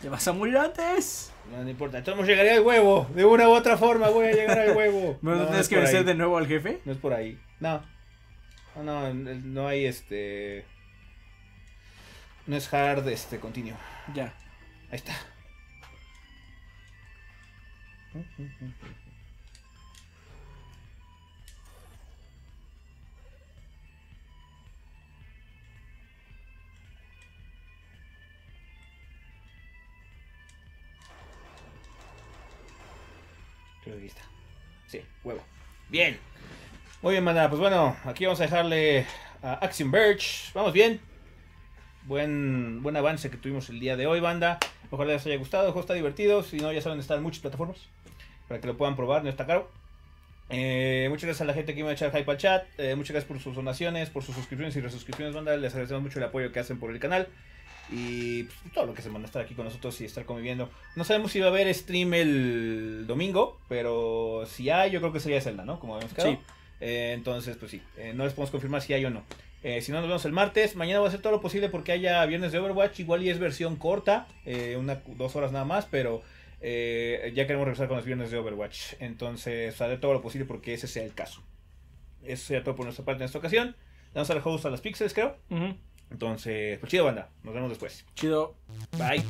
¡Te vas a morir antes! No, no importa. Entonces llegaré al huevo. De una u otra forma voy a llegar al huevo. *laughs* ¿No, no tienes es que vencer de nuevo al jefe? No es por ahí. No. No, no, no hay este. No es hard este continuo. Ya. Ahí está. Está. Sí, huevo. Bien. Muy bien, manda. Pues bueno, aquí vamos a dejarle a Axiom Birch. Vamos bien. Buen, buen avance que tuvimos el día de hoy, banda. Ojalá les haya gustado. El juego está divertido. Si no, ya saben, está en muchas plataformas. Para que lo puedan probar, no está caro. Eh, muchas gracias a la gente que me va a echar hype al chat. Eh, muchas gracias por sus donaciones, por sus suscripciones y resuscripciones, banda. Les agradecemos mucho el apoyo que hacen por el canal. Y pues, todo lo que se manda a estar aquí con nosotros y estar conviviendo. No sabemos si va a haber stream el domingo, pero si hay, yo creo que sería Zelda, ¿no? Como habíamos quedado. Sí. Eh, entonces, pues sí, eh, no les podemos confirmar si hay o no. Eh, si no, nos vemos el martes. Mañana voy a hacer todo lo posible porque haya viernes de Overwatch. Igual y es versión corta, eh, una, dos horas nada más, pero eh, ya queremos regresar con los viernes de Overwatch. Entonces, haré todo lo posible porque ese sea el caso. Eso sería todo por nuestra parte en esta ocasión. Vamos a dar host a las Pixels, creo. Ujú. Entonces, pues chido, banda. Nos vemos después. Chido. Bye.